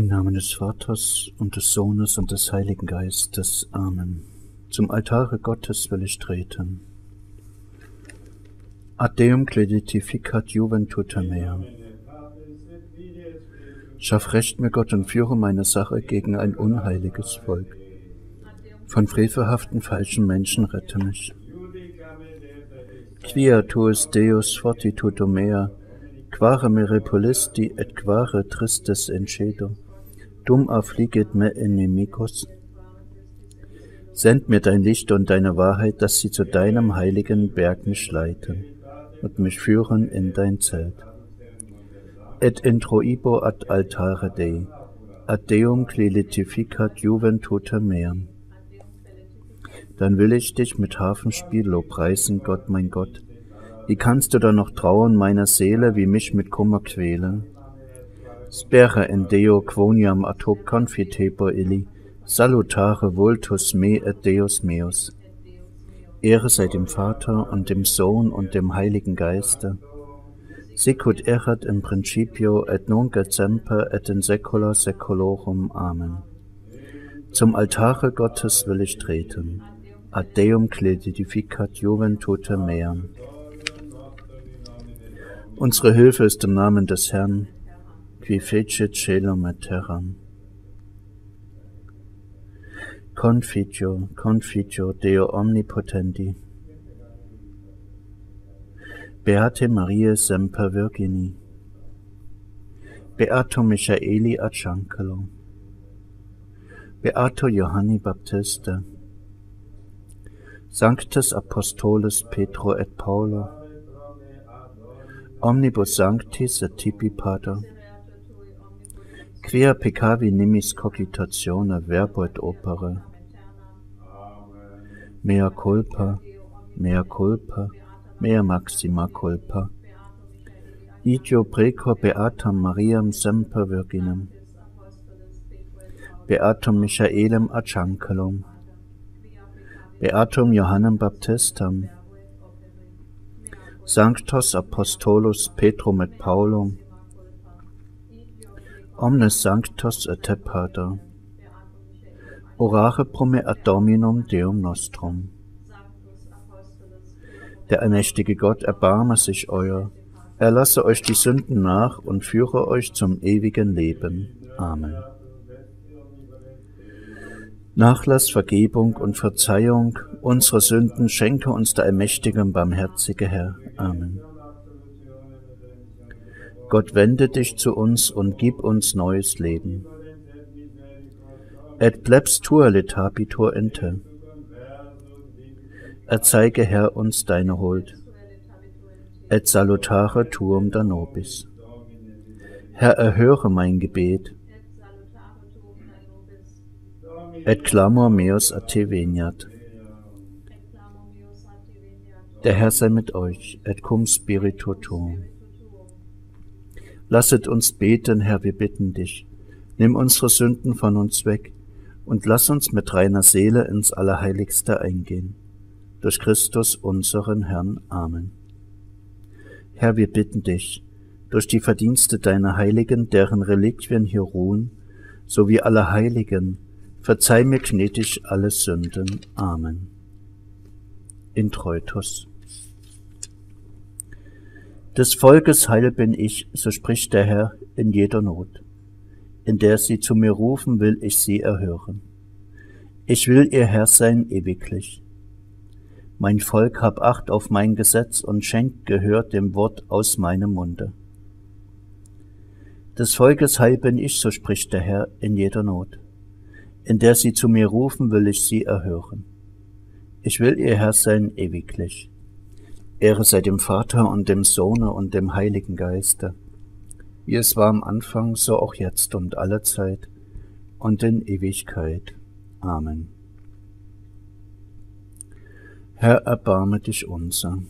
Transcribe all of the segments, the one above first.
Im Namen des Vaters und des Sohnes und des Heiligen Geistes. Amen. Zum Altare Gottes will ich treten. Ad Deum creditificat juventutem mea. Schaff Recht mir Gott und führe meine Sache gegen ein unheiliges Volk. Von frevelhaften falschen Menschen rette mich. Quia tuus Deus fortitudo mea, quare mere polisti et quare tristes encedo, dum affligit me inimicus. Send mir dein Licht und deine Wahrheit, dass sie zu deinem heiligen Berg mich leiten und mich führen in dein Zelt. Et introibo ad altare Dei, ad Deum clilitificat juventutem meam. Dann will ich dich mit Hafenspiel lobpreisen, Gott mein Gott, wie kannst du da noch trauen meiner Seele, wie mich mit Kummer quälen? Spera in Deo quoniam ad hoc confitebor illi, salutare vultus me et Deus meus. Ehre sei dem Vater und dem Sohn und dem Heiligen Geiste. Sicut erat in principio et nunc et semper et in saecula saeculorum. Amen. Zum Altare Gottes will ich treten. Ad Deum cledificat juventutem meam. Unsere Hilfe ist im Namen des Herrn, fecit celum et terram. Confitio, confitio Deo omnipotenti. Beate Maria semper Virgini. Beato Michaeli Arcangelo. Beato Johanni Baptista. Sanctus Apostolis Petro et Paulo omnibus sanctis et tipi pater, quia peccavi nimis cogitatione verbo et opere, mea culpa, mea culpa, mea maxima culpa, idio precor beatam Mariam semper virginem, beatum Michaelem Archangelum, beatum Johannem Baptistam, Sanctos Apostolus Petrum et Paulum, omnes sanctos pater, orare pro me ad Dominum Deum nostrum. Der allmächtige Gott erbarme sich euer, er lasse euch die Sünden nach und führe euch zum ewigen Leben. Amen. Nachlass, Vergebung und Verzeihung unserer Sünden schenke uns der allmächtige und barmherzige Herr. Amen. Gott wende dich zu uns und gib uns neues Leben. Et plebs tua letabitur ente. Erzeige, Herr, uns deine Huld. Et salutare tuum da nobis. Herr, erhöre mein Gebet et clamor meus a te veniat. Der Herr sei mit euch, et cum spiritu tuum. Lasset uns beten, Herr, wir bitten dich. Nimm unsere Sünden von uns weg und lass uns mit reiner Seele ins Allerheiligste eingehen. Durch Christus unseren Herrn. Amen. Herr, wir bitten dich, durch die Verdienste deiner Heiligen, deren Reliquien hier ruhen, sowie aller Heiligen, Verzeih mir gnädig alle Sünden. Amen. Introitus. Des Volkes Heil bin ich, so spricht der Herr in jeder Not. In der sie zu mir rufen, will ich sie erhören. Ich will ihr Herr sein ewiglich. Mein Volk hab Acht auf mein Gesetz und schenkt Gehör dem Wort aus meinem Munde. Des Volkes Heil bin ich, so spricht der Herr in jeder Not in der sie zu mir rufen, will ich sie erhören. Ich will ihr Herr sein ewiglich. Ehre sei dem Vater und dem Sohne und dem Heiligen Geiste, wie es war am Anfang, so auch jetzt und alle Zeit und in Ewigkeit. Amen. Herr, erbarme dich unser.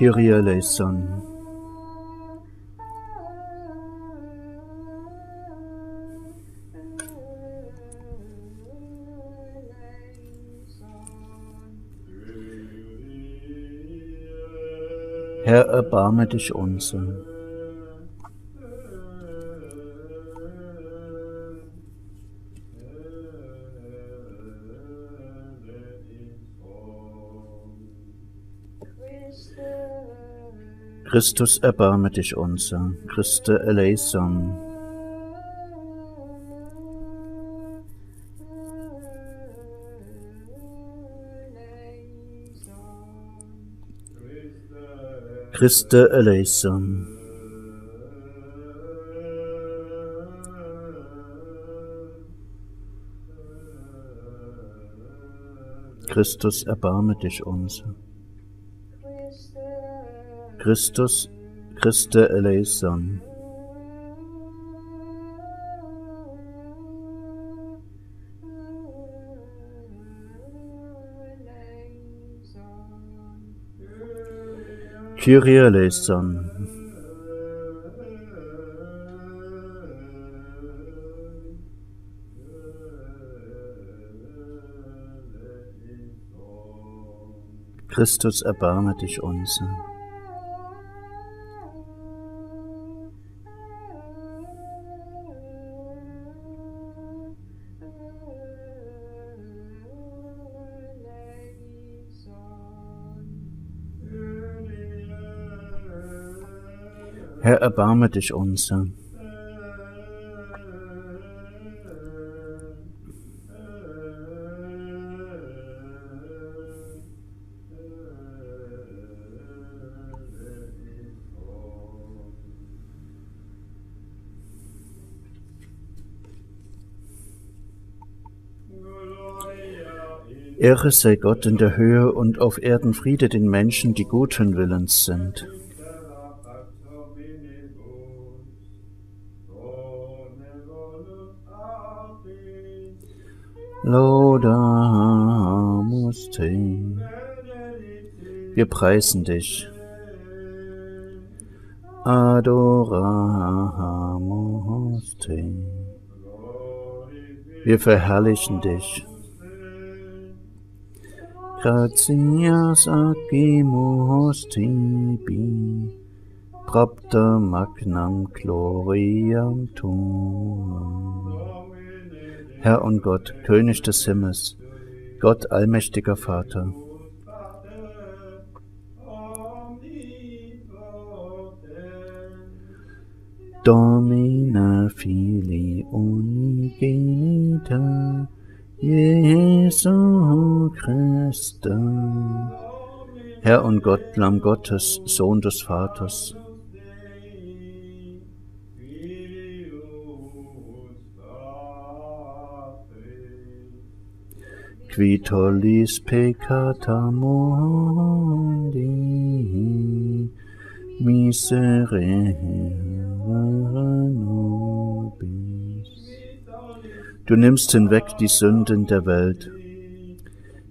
Kyrie eleison. Herr, erbarme dich unser. Christus, erbarme dich unser. Christe eleison. Christe eleison. Christus, erbarme dich unser. Christus, Christe eleison. Kyrie eleison. Christus, erbarme dich unser. Erbarme dich unser. Ehre sei Gott in der Höhe und auf Erden Friede den Menschen, die guten Willens sind. Wir preisen dich. Adoramus te. Wir verherrlichen dich. Gratias agimus tibi, propter magnam gloriam tuum. Herr und Gott, König des Himmels, Gott allmächtiger Vater. Domina fili unigenita, Jesu Christe. Herr und Gott, Lamm Gottes, Sohn des Vaters. qui tollis peccata mundi, miserere. Du nimmst hinweg die Sünden der Welt.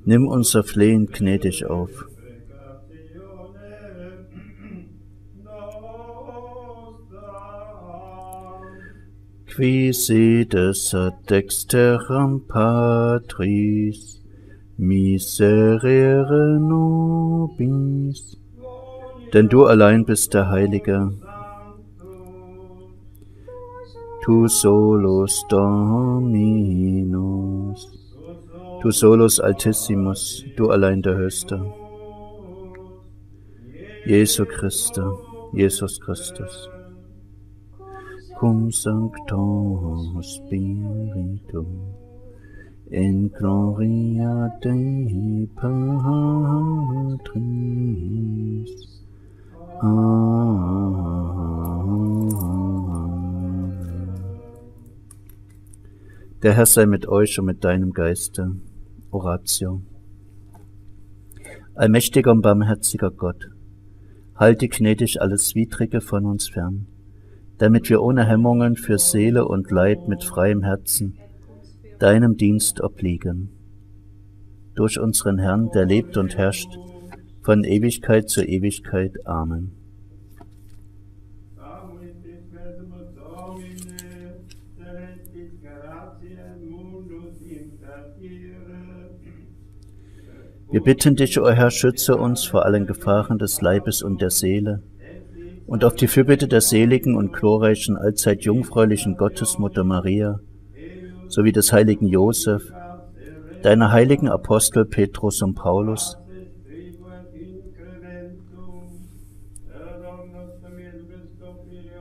Nimm unser Flehen gnädig auf. Qui sedes ad dexteram Patris, miserere nobis. Denn du allein bist der Heilige. Tu solus Dominus. Tu solus Altissimus, du allein der Höchste. Jesu Christe, Jesus Christus cum sancto Spiritu in gloria Dei Patris. Amen. Der Herr sei mit euch und mit deinem Geiste. Oratio. Allmächtiger und barmherziger Gott, halte gnädig alles Widrige von uns fern damit wir ohne Hemmungen für Seele und Leib mit freiem Herzen deinem Dienst obliegen. Durch unseren Herrn, der lebt und herrscht von Ewigkeit zu Ewigkeit. Amen. Wir bitten dich, o Herr, schütze uns vor allen Gefahren des Leibes und der Seele und auf die Fürbitte der seligen und glorreichen, allzeit jungfräulichen Gottesmutter Maria sowie des heiligen Josef, deiner heiligen Apostel Petrus und Paulus,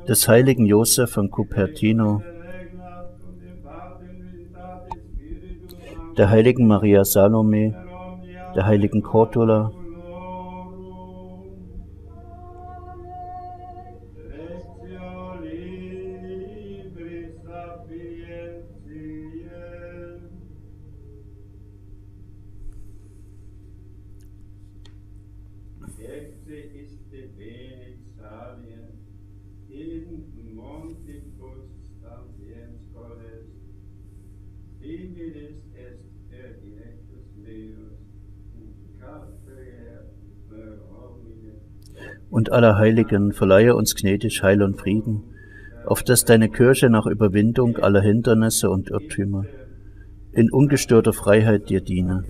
des heiligen Josef von Cupertino, der heiligen Maria Salome, der heiligen Cordula, aller Heiligen, verleihe uns gnädig Heil und Frieden, auf dass deine Kirche nach Überwindung aller Hindernisse und Irrtümer in ungestörter Freiheit dir diene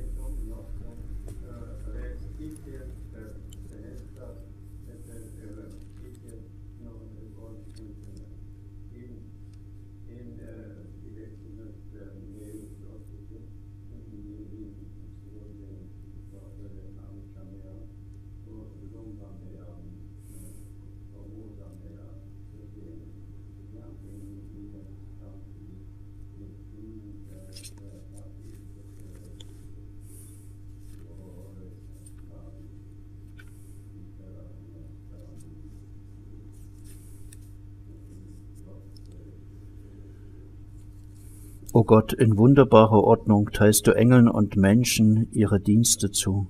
O Gott, in wunderbarer Ordnung teilst du Engeln und Menschen ihre Dienste zu.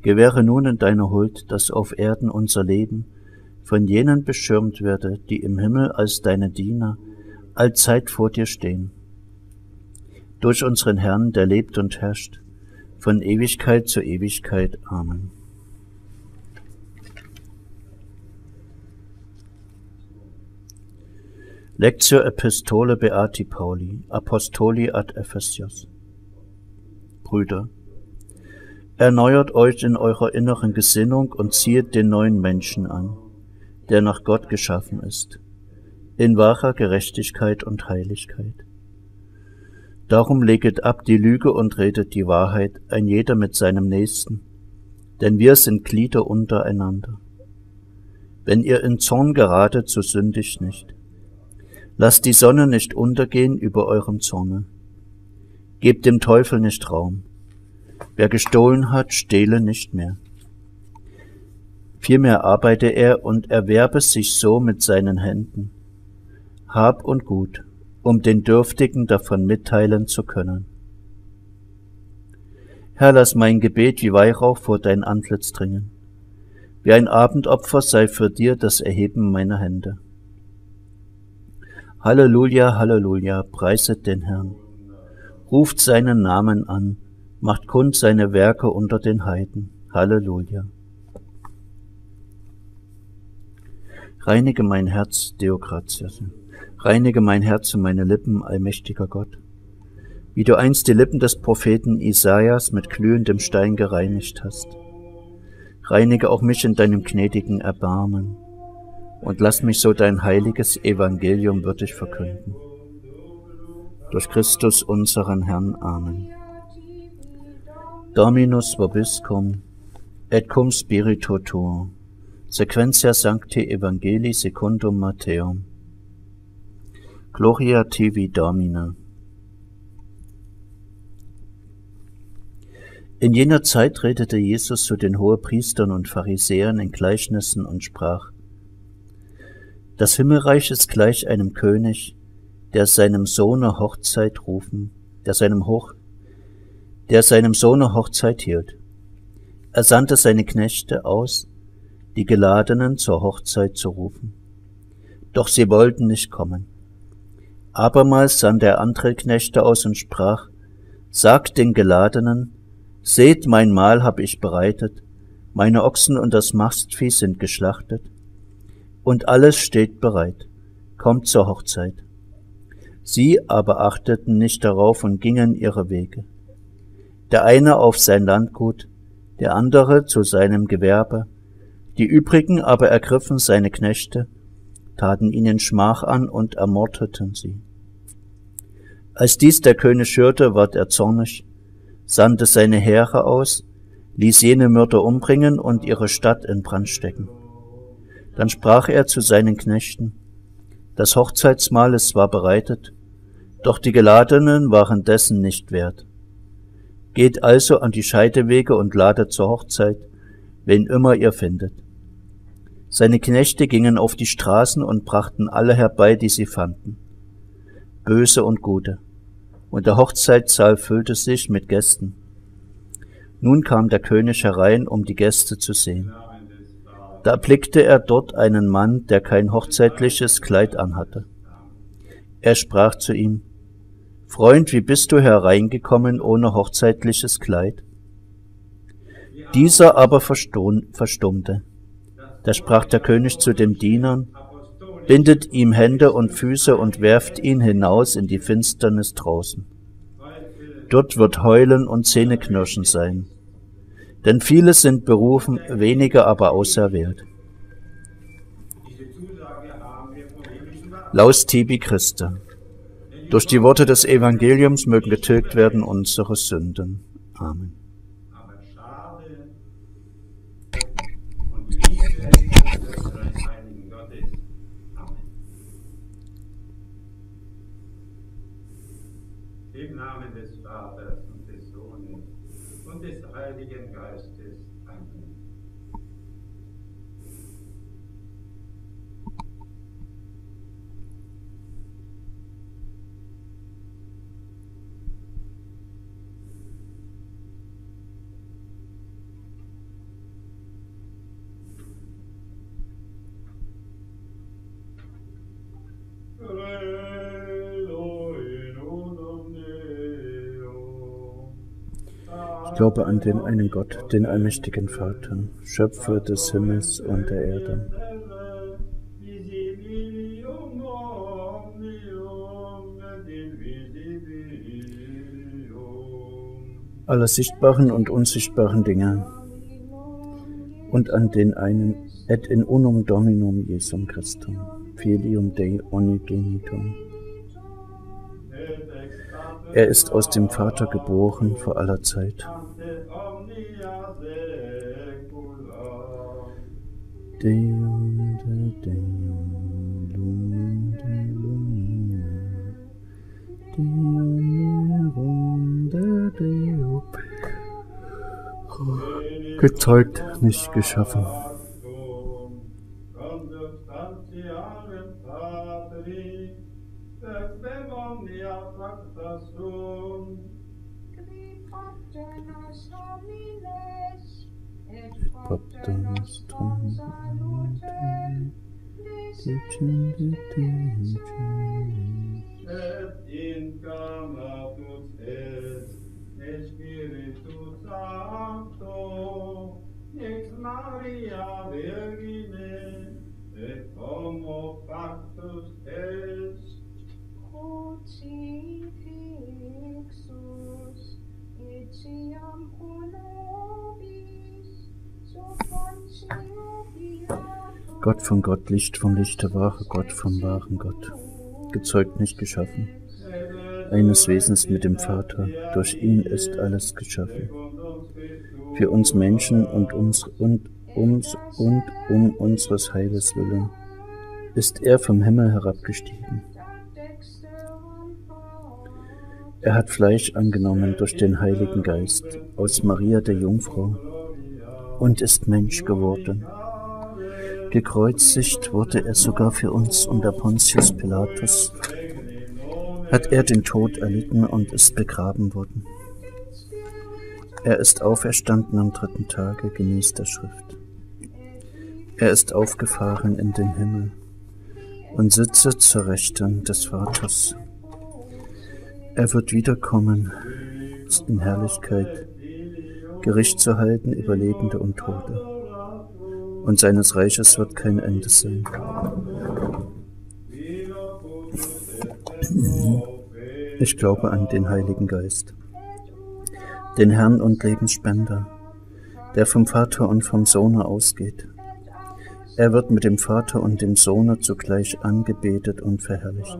Gewähre nun in deiner Huld, dass auf Erden unser Leben von jenen beschirmt werde, die im Himmel als deine Diener allzeit vor dir stehen. Durch unseren Herrn, der lebt und herrscht, von Ewigkeit zu Ewigkeit. Amen. Lectio Epistole Beati Pauli, Apostoli ad Ephesios. Brüder, erneuert euch in eurer inneren Gesinnung und ziehet den neuen Menschen an, der nach Gott geschaffen ist, in wahrer Gerechtigkeit und Heiligkeit. Darum leget ab die Lüge und redet die Wahrheit, ein jeder mit seinem Nächsten, denn wir sind Glieder untereinander. Wenn ihr in Zorn geratet, so sündigt nicht Lasst die Sonne nicht untergehen über eurem Zorne. Gebt dem Teufel nicht Raum. Wer gestohlen hat, stehle nicht mehr. Vielmehr arbeite er und erwerbe sich so mit seinen Händen Hab und Gut, um den Dürftigen davon mitteilen zu können. Herr, lass mein Gebet wie Weihrauch vor dein Antlitz dringen. Wie ein Abendopfer sei für dir das Erheben meiner Hände. Halleluja, Halleluja, preiset den Herrn. Ruft seinen Namen an, macht kund seine Werke unter den Heiden. Halleluja. Reinige mein Herz, Deokratias. Reinige mein Herz und meine Lippen, allmächtiger Gott. Wie du einst die Lippen des Propheten Isaias mit glühendem Stein gereinigt hast. Reinige auch mich in deinem gnädigen Erbarmen und lass mich so dein heiliges Evangelium würdig verkünden. Durch Christus unseren Herrn. Amen. Dominus vobiscum, et cum spiritu tuo, sequentia sancti evangelii secundum Matteum. Gloria tibi Domine. In jener Zeit redete Jesus zu den Hohepriestern und Pharisäern in Gleichnissen und sprach, das Himmelreich ist gleich einem König, der seinem Sohne Hochzeit rufen, der seinem Hoch, der seinem Sohne Hochzeit hielt. Er sandte seine Knechte aus, die Geladenen zur Hochzeit zu rufen. Doch sie wollten nicht kommen. Abermals sandte er andere Knechte aus und sprach, Sagt den Geladenen, Seht, mein Mahl hab ich bereitet, Meine Ochsen und das Mastvieh sind geschlachtet, und alles steht bereit. Kommt zur Hochzeit. Sie aber achteten nicht darauf und gingen ihre Wege. Der eine auf sein Landgut, der andere zu seinem Gewerbe, die übrigen aber ergriffen seine Knechte, taten ihnen Schmach an und ermordeten sie. Als dies der König hörte, ward er zornig, sandte seine Heere aus, ließ jene Mörder umbringen und ihre Stadt in Brand stecken. Dann sprach er zu seinen Knechten, das Hochzeitsmahl ist zwar bereitet, doch die Geladenen waren dessen nicht wert. Geht also an die Scheidewege und ladet zur Hochzeit, wen immer ihr findet. Seine Knechte gingen auf die Straßen und brachten alle herbei, die sie fanden, böse und gute, und der Hochzeitssaal füllte sich mit Gästen. Nun kam der König herein, um die Gäste zu sehen. Da erblickte er dort einen Mann, der kein hochzeitliches Kleid anhatte. Er sprach zu ihm, Freund, wie bist du hereingekommen ohne hochzeitliches Kleid? Dieser aber verstummte. Da sprach der König zu den Dienern, bindet ihm Hände und Füße und werft ihn hinaus in die Finsternis draußen. Dort wird Heulen und Zähneknirschen sein. Denn viele sind berufen, wenige aber auserwählt. Laus tibi Christe. Durch die Worte des Evangeliums mögen getilgt werden unsere Sünden. Amen. Und des Heiligen Geistes. Ich glaube an den einen Gott, den allmächtigen Vater, Schöpfer des Himmels und der Erde. aller sichtbaren und unsichtbaren Dinge und an den einen et in unum Dominum Jesum Christum, filium Dei unigenitum. Er ist aus dem Vater geboren vor aller Zeit. Deum de Deum, Lumen de Lumina, Deum Merum de Deo. Gezeugt, nicht geschaffen. Licht vom Licht, der wahre Gott vom wahren Gott, gezeugt, nicht geschaffen, eines Wesens mit dem Vater, durch ihn ist alles geschaffen. Für uns Menschen und uns und uns und um unseres Heiles willen ist er vom Himmel herabgestiegen. Er hat Fleisch angenommen durch den Heiligen Geist aus Maria der Jungfrau und ist Mensch geworden. Gekreuzigt wurde er sogar für uns unter Pontius Pilatus, hat er den Tod erlitten und ist begraben worden. Er ist auferstanden am dritten Tage gemäß der Schrift. Er ist aufgefahren in den Himmel und sitze zur Rechten des Vaters. Er wird wiederkommen in Herrlichkeit Gericht zu halten über Lebende und Tote. Und seines Reiches wird kein Ende sein. Ich glaube an den Heiligen Geist, den Herrn und Lebensspender, der vom Vater und vom Sohne ausgeht. Er wird mit dem Vater und dem Sohne zugleich angebetet und verherrlicht.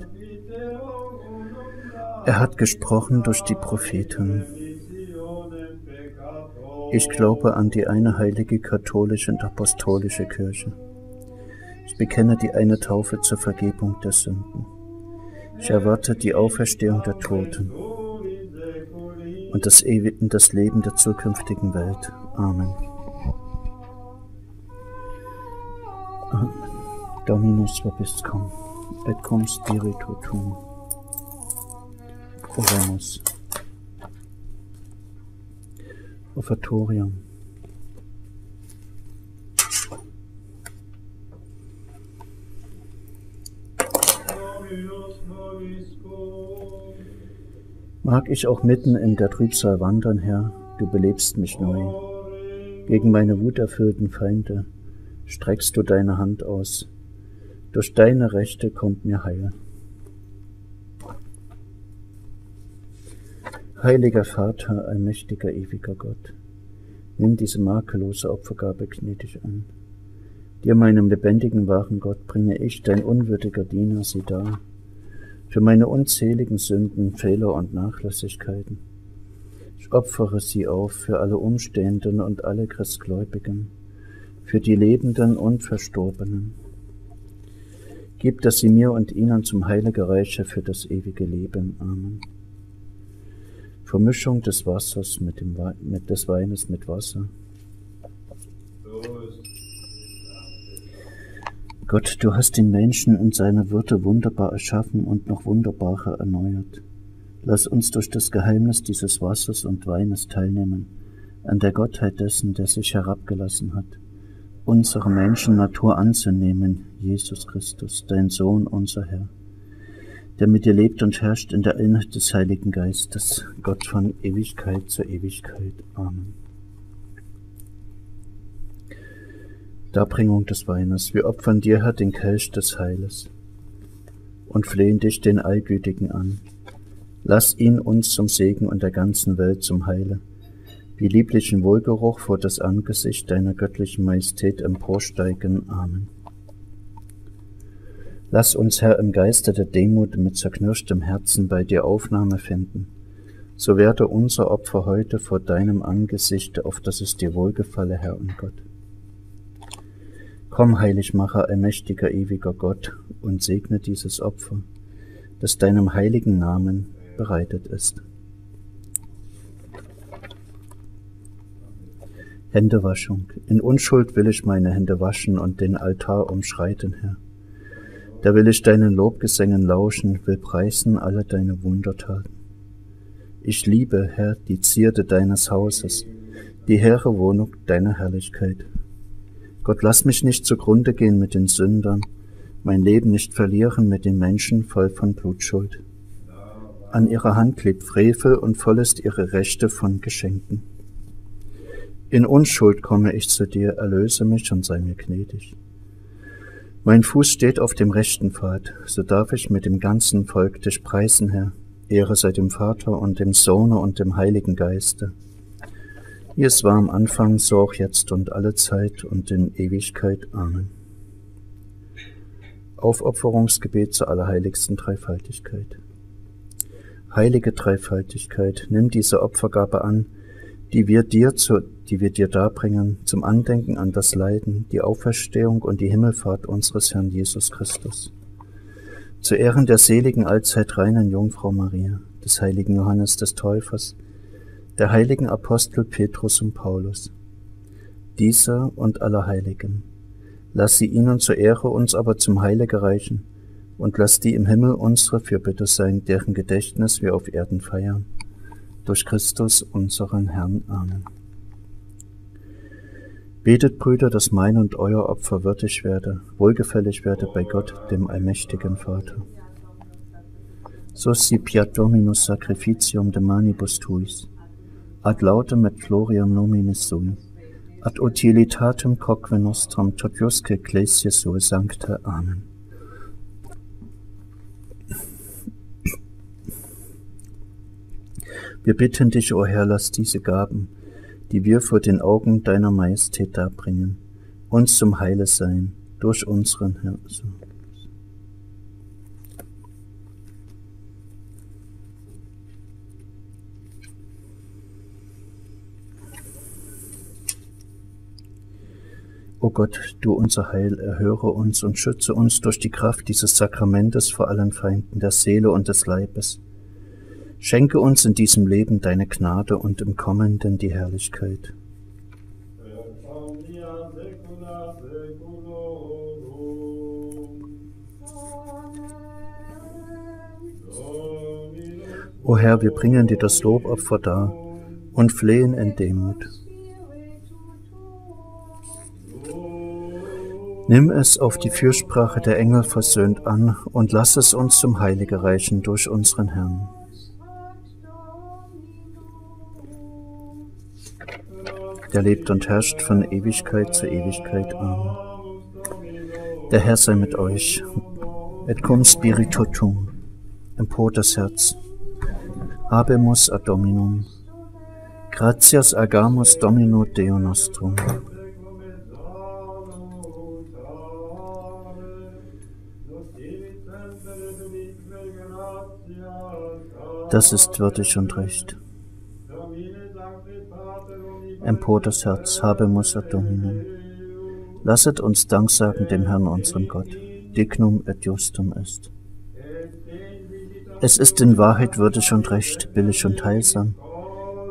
Er hat gesprochen durch die Propheten. Ich glaube an die eine heilige katholische und apostolische Kirche. Ich bekenne die eine Taufe zur Vergebung der Sünden. Ich erwarte die Auferstehung der Toten und das, Ewi das Leben der zukünftigen Welt. Amen. Dominus vobiscum, et cum spiritu tuum. Oremus. Offertorium. Mag ich auch mitten in der Trübsal wandern, Herr, du belebst mich neu. Gegen meine wuterfüllten Feinde streckst du deine Hand aus. Durch deine Rechte kommt mir Heil. Heiliger Vater, allmächtiger, ewiger Gott, nimm diese makellose Opfergabe gnädig an. Dir, meinem lebendigen, wahren Gott, bringe ich, dein unwürdiger Diener, sie dar, für meine unzähligen Sünden, Fehler und Nachlässigkeiten. Ich opfere sie auf für alle Umstehenden und alle Christgläubigen, für die Lebenden und Verstorbenen. Gib, dass sie mir und ihnen zum Heile gereiche für das ewige Leben. Amen. Vermischung des Wassers mit dem Wein, mit des Weines mit Wasser. Gott, du hast den Menschen in seiner Würde wunderbar erschaffen und noch wunderbarer erneuert. Lass uns durch das Geheimnis dieses Wassers und Weines teilnehmen an der Gottheit dessen, der sich herabgelassen hat, unsere Menschennatur anzunehmen, Jesus Christus, dein Sohn, unser Herr der mit dir lebt und herrscht in der Einheit des Heiligen Geistes, Gott von Ewigkeit zu Ewigkeit. Amen. Darbringung des Weines. Wir opfern dir, Herr, den Kelch des Heiles und flehen dich, den Allgütigen, an. Lass ihn uns zum Segen und der ganzen Welt zum Heile, wie lieblichen Wohlgeruch vor das Angesicht deiner göttlichen Majestät emporsteigen. Amen. Lass uns, Herr, im Geiste der Demut mit zerknirschtem Herzen bei dir Aufnahme finden. So werde unser Opfer heute vor deinem Angesicht, auf dass es dir wohlgefalle, Herr und Gott. Komm, Heiligmacher, allmächtiger, ewiger Gott, und segne dieses Opfer, das deinem heiligen Namen bereitet ist. Händewaschung. In Unschuld will ich meine Hände waschen und den Altar umschreiten, Herr. Da will ich deinen Lobgesängen lauschen, will preisen alle deine Wundertaten. Ich liebe, Herr, die Zierde deines Hauses, die hehre Wohnung deiner Herrlichkeit. Gott, lass mich nicht zugrunde gehen mit den Sündern, mein Leben nicht verlieren mit den Menschen voll von Blutschuld. An ihrer Hand klebt Frevel und voll ist ihre Rechte von Geschenken. In Unschuld komme ich zu dir, erlöse mich und sei mir gnädig. Mein Fuß steht auf dem rechten Pfad, so darf ich mit dem ganzen Volk dich preisen, Herr. Ehre sei dem Vater und dem Sohne und dem Heiligen Geiste. Wie es war am Anfang, so auch jetzt und alle Zeit und in Ewigkeit. Amen. Aufopferungsgebet zur allerheiligsten Dreifaltigkeit. Heilige Dreifaltigkeit, nimm diese Opfergabe an, die wir dir zu, die wir dir darbringen, zum Andenken an das Leiden, die Auferstehung und die Himmelfahrt unseres Herrn Jesus Christus. Zu Ehren der seligen allzeit reinen Jungfrau Maria, des heiligen Johannes des Täufers, der heiligen Apostel Petrus und Paulus, dieser und aller Heiligen. Lass sie ihnen zur Ehre uns aber zum Heile gereichen, und lass die im Himmel unsere Fürbitte sein, deren Gedächtnis wir auf Erden feiern durch Christus unseren Herrn. Amen. Betet, Brüder, dass mein und euer Opfer würdig werde, wohlgefällig werde bei Gott, dem allmächtigen Vater. So si piat Dominus sacrificium de manibus tuis, ad lautem et floriam nominis sui, ad utilitatem coque nostram tot jusque ecclesia sua sancta. Amen. Wir bitten dich, o Herr, lass diese Gaben, die wir vor den Augen deiner Majestät darbringen, uns zum Heile sein durch unseren Herrn. O Gott, du unser Heil, erhöre uns und schütze uns durch die Kraft dieses Sakramentes vor allen Feinden der Seele und des Leibes. Schenke uns in diesem Leben deine Gnade und im kommenden die Herrlichkeit. O Herr, wir bringen dir das Lobopfer dar und flehen in Demut. Nimm es auf die Fürsprache der Engel versöhnt an und lass es uns zum Heilige reichen durch unseren Herrn. Der lebt und herrscht von Ewigkeit zu Ewigkeit. Amen. Der Herr sei mit euch. Et cum spiritu tuum. Empor das Herz. Habemus ad Dominum. Gratias agamus Domino Deo nostrum. Das ist würdig und recht. Empor das Herz, habemus ad Dominum. Lasset uns Dank sagen dem Herrn, unserem Gott. Dignum et justum est. Es ist in Wahrheit würdig und recht, billig und heilsam,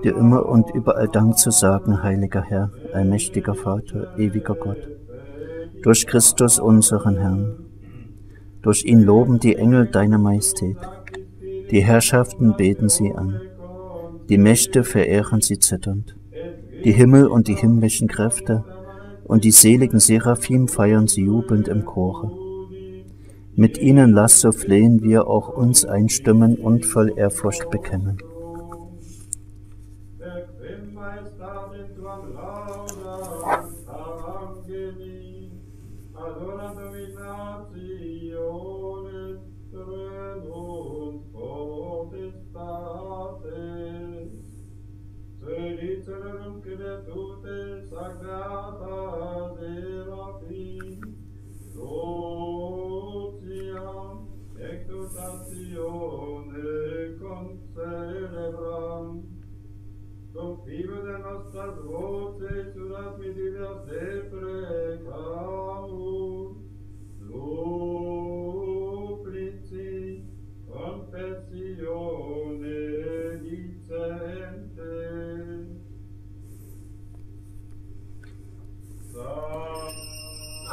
dir immer und überall Dank zu sagen, heiliger Herr, allmächtiger Vater, ewiger Gott. Durch Christus unseren Herrn. Durch ihn loben die Engel deine Majestät. Die Herrschaften beten sie an. Die Mächte verehren sie zitternd. Die Himmel und die himmlischen Kräfte und die seligen Seraphim feiern sie jubelnd im Chore. Mit ihnen lass so flehen wir auch uns einstimmen und voll Ehrfurcht bekennen.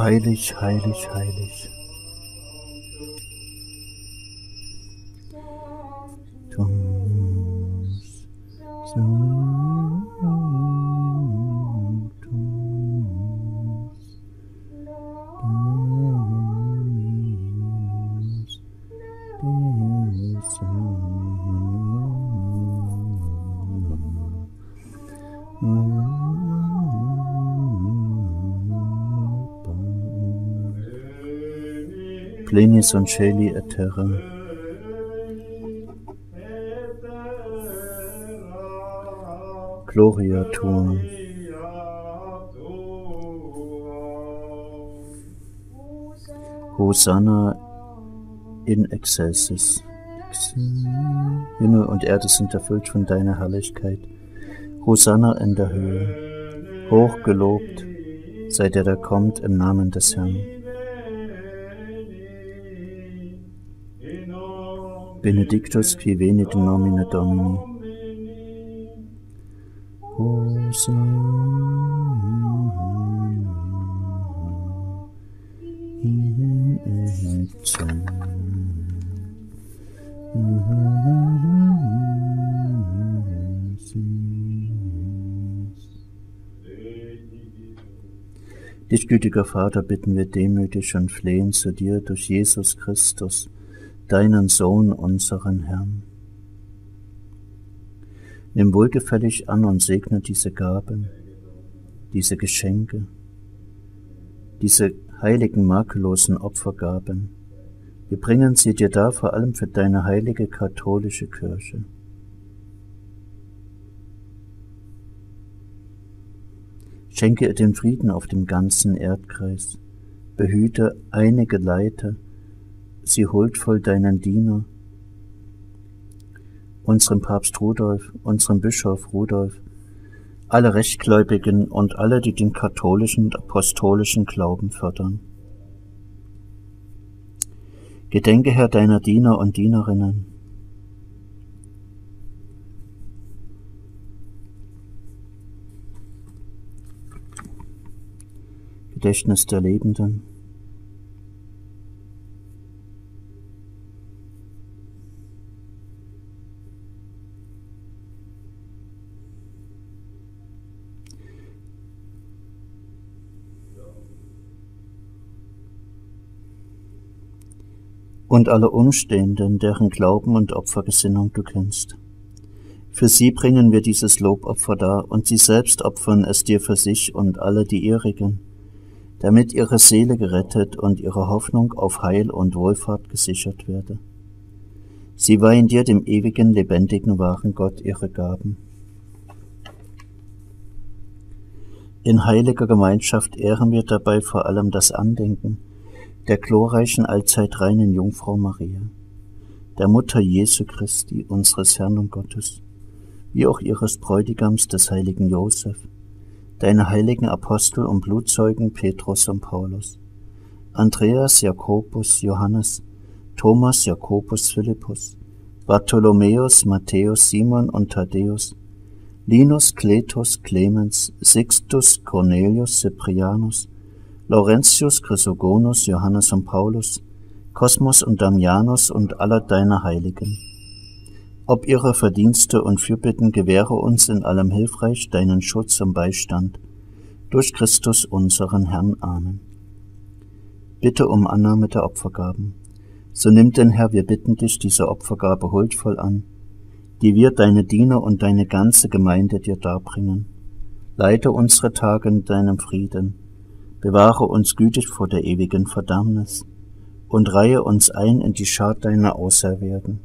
Heilig, heilig, heilig. Plenis und Sheli et terra. Gloria tuum. Hosanna in excelsis. Himmel und Erde sind erfüllt von deiner Herrlichkeit. Hosanna in der Höhe. Hoch gelobt sei der, der kommt im Namen des Herrn. Benedictus qui venit in nomine Domini. Dich, gütiger Vater, bitten wir demütig und flehen zu dir durch Jesus Christus, deinen Sohn, unseren Herrn. Nimm wohlgefällig an und segne diese Gaben, diese Geschenke, diese heiligen makellosen Opfergaben. Wir bringen sie dir da vor allem für deine heilige katholische Kirche. Schenke ihr den Frieden auf dem ganzen Erdkreis, behüte einige Leiter, sie huldvoll deinen Diener, unseren Papst Rudolf, unseren Bischof Rudolf, alle Rechtgläubigen und alle, die den katholischen und apostolischen Glauben fördern. Gedenke, Herr, deiner Diener und Dienerinnen. Gedächtnis der Lebenden. Und alle Umstehenden, deren Glauben und Opfergesinnung du kennst. Für sie bringen wir dieses Lobopfer dar, und sie selbst opfern es dir für sich und alle die ihrigen, damit ihre Seele gerettet und ihre Hoffnung auf Heil und Wohlfahrt gesichert werde. Sie weihen dir, dem ewigen, lebendigen, wahren Gott, ihre Gaben. In heiliger Gemeinschaft ehren wir dabei vor allem das Andenken, der glorreichen allzeitreinen Jungfrau Maria, der Mutter Jesu Christi, unseres Herrn und Gottes, wie auch ihres Bräutigams des heiligen Josef, deine heiligen Apostel und Blutzeugen Petrus und Paulus, Andreas, Jakobus, Johannes, Thomas, Jakobus, Philippus, Bartholomäus, Matthäus, Simon und Thaddäus, Linus, Cletus, Clemens, Sixtus, Cornelius, Cyprianus, Laurentius, Chrysogonus, Johannes und Paulus, Kosmos und Damianus und aller deiner Heiligen. Ob ihrer Verdienste und Fürbitten gewähre uns in allem hilfreich deinen Schutz und Beistand. Durch Christus unseren Herrn. Amen. Bitte um Annahme der Opfergaben. So nimm denn Herr, wir bitten dich, diese Opfergabe huldvoll an, die wir, deine Diener und deine ganze Gemeinde dir darbringen. Leite unsere Tage in deinem Frieden bewahre uns gütig vor der ewigen Verdammnis und reihe uns ein in die Schar deiner Auserwählten.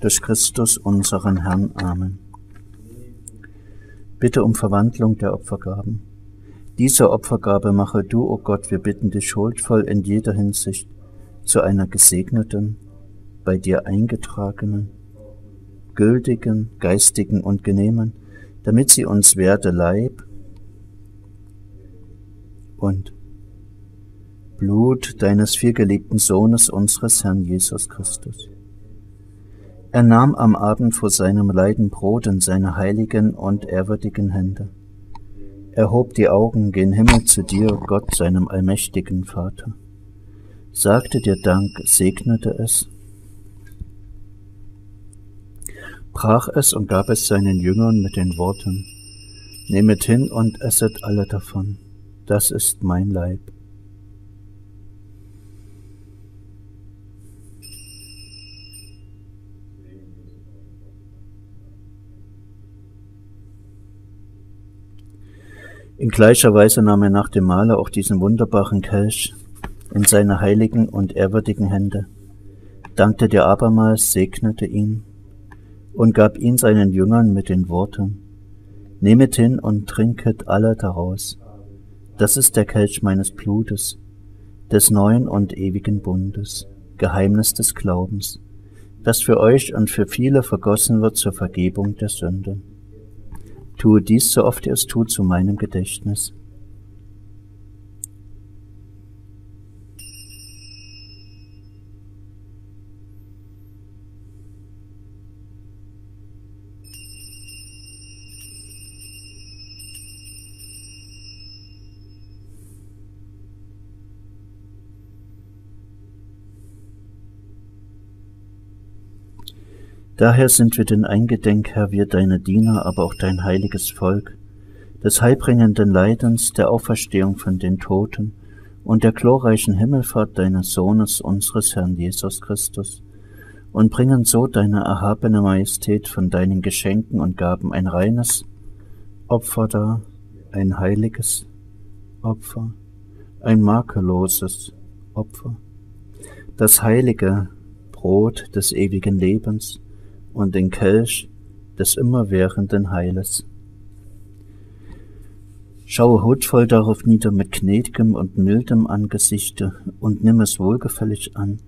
Durch Christus unseren Herrn. Amen. Bitte um Verwandlung der Opfergaben. Diese Opfergabe mache du, o oh Gott, wir bitten dich schuldvoll in jeder Hinsicht zu einer gesegneten, bei dir eingetragenen, gültigen, geistigen und genehmen, damit sie uns werde Leib und Blut deines vielgeliebten Sohnes, unseres Herrn Jesus Christus. Er nahm am Abend vor seinem Leiden Brot in seine heiligen und ehrwürdigen Hände. Er hob die Augen gen Himmel zu dir, Gott, seinem allmächtigen Vater, sagte dir Dank, segnete es, brach es und gab es seinen Jüngern mit den Worten, Nehmet hin und esset alle davon das ist mein Leib. In gleicher Weise nahm er nach dem Maler auch diesen wunderbaren Kelch in seine heiligen und ehrwürdigen Hände, dankte dir abermals, segnete ihn und gab ihn seinen Jüngern mit den Worten, Nehmet hin und trinket alle daraus. Das ist der Kelch meines Blutes, des neuen und ewigen Bundes, Geheimnis des Glaubens, das für euch und für viele vergossen wird zur Vergebung der Sünden. Tue dies so oft ihr es tut zu meinem Gedächtnis. Daher sind wir den eingedenk, Herr, wir deine Diener, aber auch dein heiliges Volk, des heilbringenden Leidens, der Auferstehung von den Toten und der glorreichen Himmelfahrt deines Sohnes, unseres Herrn Jesus Christus, und bringen so deine erhabene Majestät von deinen Geschenken und Gaben ein reines Opfer dar, ein heiliges Opfer, ein makelloses Opfer, das heilige Brot des ewigen Lebens und den Kelch des immerwährenden Heiles. Schaue huldvoll darauf nieder mit gnädigem und mildem Angesichte und nimm es wohlgefällig an,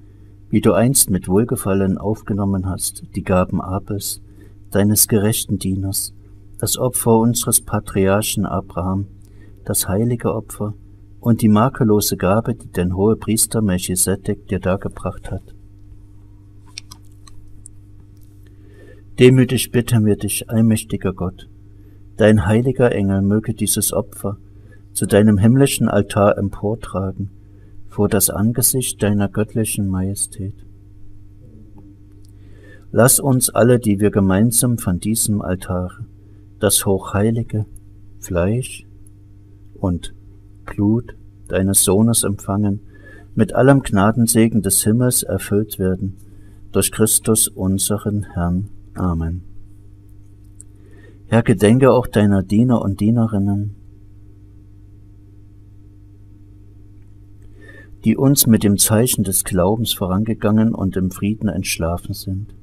wie du einst mit Wohlgefallen aufgenommen hast die Gaben Abels, deines gerechten Dieners, das Opfer unseres Patriarchen Abraham, das heilige Opfer und die makellose Gabe, die dein hoher Priester Melchisedek dir dargebracht hat. Demütig bitten wir dich, allmächtiger Gott, Dein heiliger Engel möge dieses Opfer zu deinem himmlischen Altar emportragen, vor das Angesicht deiner göttlichen Majestät. Lass uns alle, die wir gemeinsam von diesem Altar das hochheilige Fleisch und Blut deines Sohnes empfangen, mit allem Gnadensegen des Himmels erfüllt werden, durch Christus unseren Herrn. Amen. Herr, gedenke auch deiner Diener und Dienerinnen, die uns mit dem Zeichen des Glaubens vorangegangen und im Frieden entschlafen sind.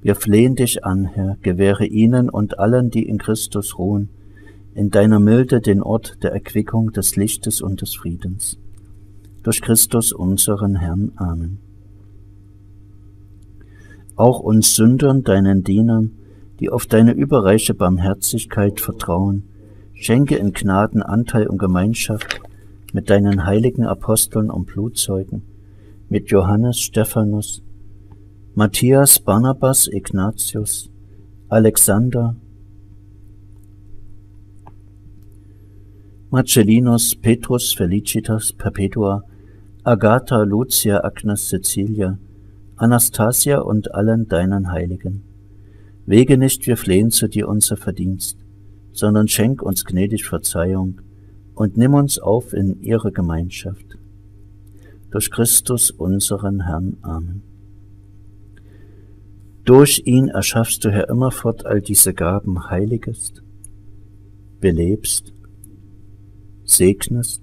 Wir flehen dich an, Herr, gewähre ihnen und allen, die in Christus ruhen, in deiner Milde den Ort der Erquickung des Lichtes und des Friedens. Durch Christus unseren Herrn. Amen. Auch uns Sündern, deinen Dienern, die auf deine überreiche Barmherzigkeit vertrauen, schenke in Gnaden Anteil und Gemeinschaft mit deinen heiligen Aposteln und Blutzeugen, mit Johannes, Stephanus, Matthias, Barnabas, Ignatius, Alexander, Marcellinus, Petrus, Felicitas, Perpetua, Agatha, Lucia, Agnes, Cecilia, Anastasia und allen deinen Heiligen Wege nicht, wir flehen zu dir unser Verdienst, sondern schenk uns gnädig Verzeihung und nimm uns auf in ihre Gemeinschaft. Durch Christus unseren Herrn. Amen. Durch ihn erschaffst du, Herr, immerfort all diese Gaben, heiligest, belebst, segnest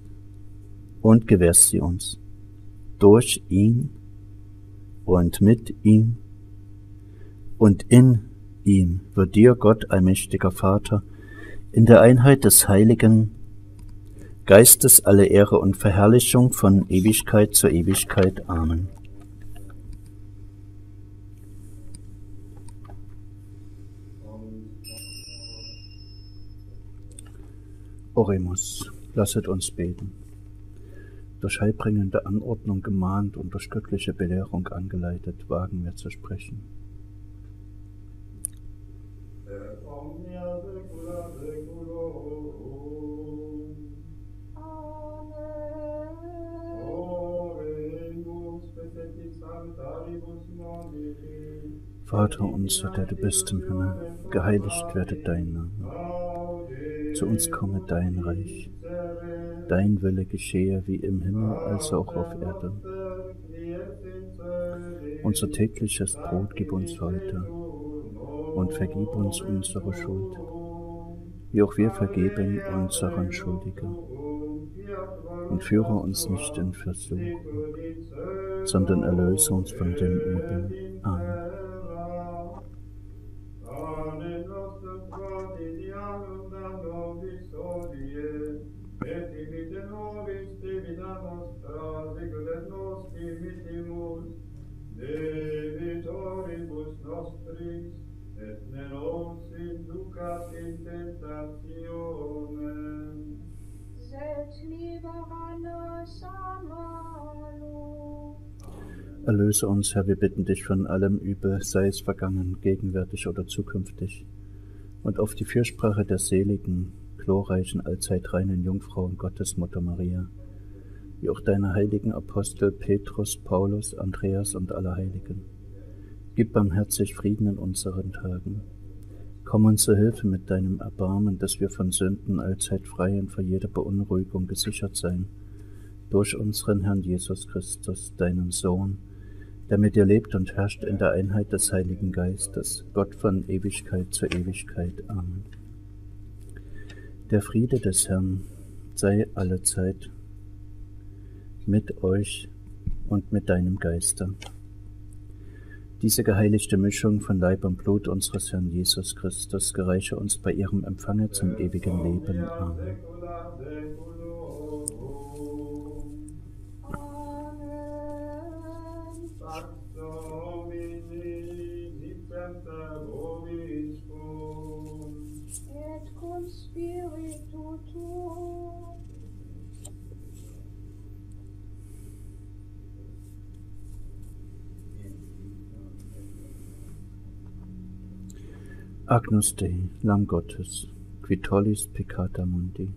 und gewährst sie uns. Durch ihn und mit ihm und in ihm wird dir, Gott, allmächtiger Vater, in der Einheit des Heiligen Geistes alle Ehre und Verherrlichung von Ewigkeit zu Ewigkeit. Amen. Oremus, lasset uns beten. Durch heilbringende Anordnung gemahnt und durch göttliche Belehrung angeleitet, wagen wir zu sprechen. Vater unser, der du bist im Himmel, geheiligt werde dein Name. Zu uns komme dein Reich. Dein Wille geschehe wie im Himmel als auch auf Erde. Unser tägliches Brot gib uns heute und vergib uns unsere Schuld, wie auch wir vergeben unseren Schuldigen. Und führe uns nicht in Versuchung, sondern erlöse uns von dem Übel. Amen. Erlöse uns, Herr, wir bitten dich von allem Übel, sei es vergangen, gegenwärtig oder zukünftig, und auf die Fürsprache der seligen, glorreichen, allzeit reinen Jungfrau und Gottesmutter Maria, wie auch deine heiligen Apostel Petrus, Paulus, Andreas und alle Heiligen. Gib barmherzig Frieden in unseren Tagen. Komm uns zur Hilfe mit deinem Erbarmen, dass wir von Sünden allzeit frei und vor jeder Beunruhigung gesichert sein, durch unseren Herrn Jesus Christus, deinen Sohn, der mit dir lebt und herrscht in der Einheit des Heiligen Geistes, Gott von Ewigkeit zu Ewigkeit. Amen. Der Friede des Herrn sei alle Zeit mit euch und mit deinem Geiste. Diese geheiligte Mischung von Leib und Blut unseres Herrn Jesus Christus gereiche uns bei ihrem Empfange zum ewigen Leben. Amen. Amen. Agnus Dei, Lamm Gottes, qui tollis peccata mundi.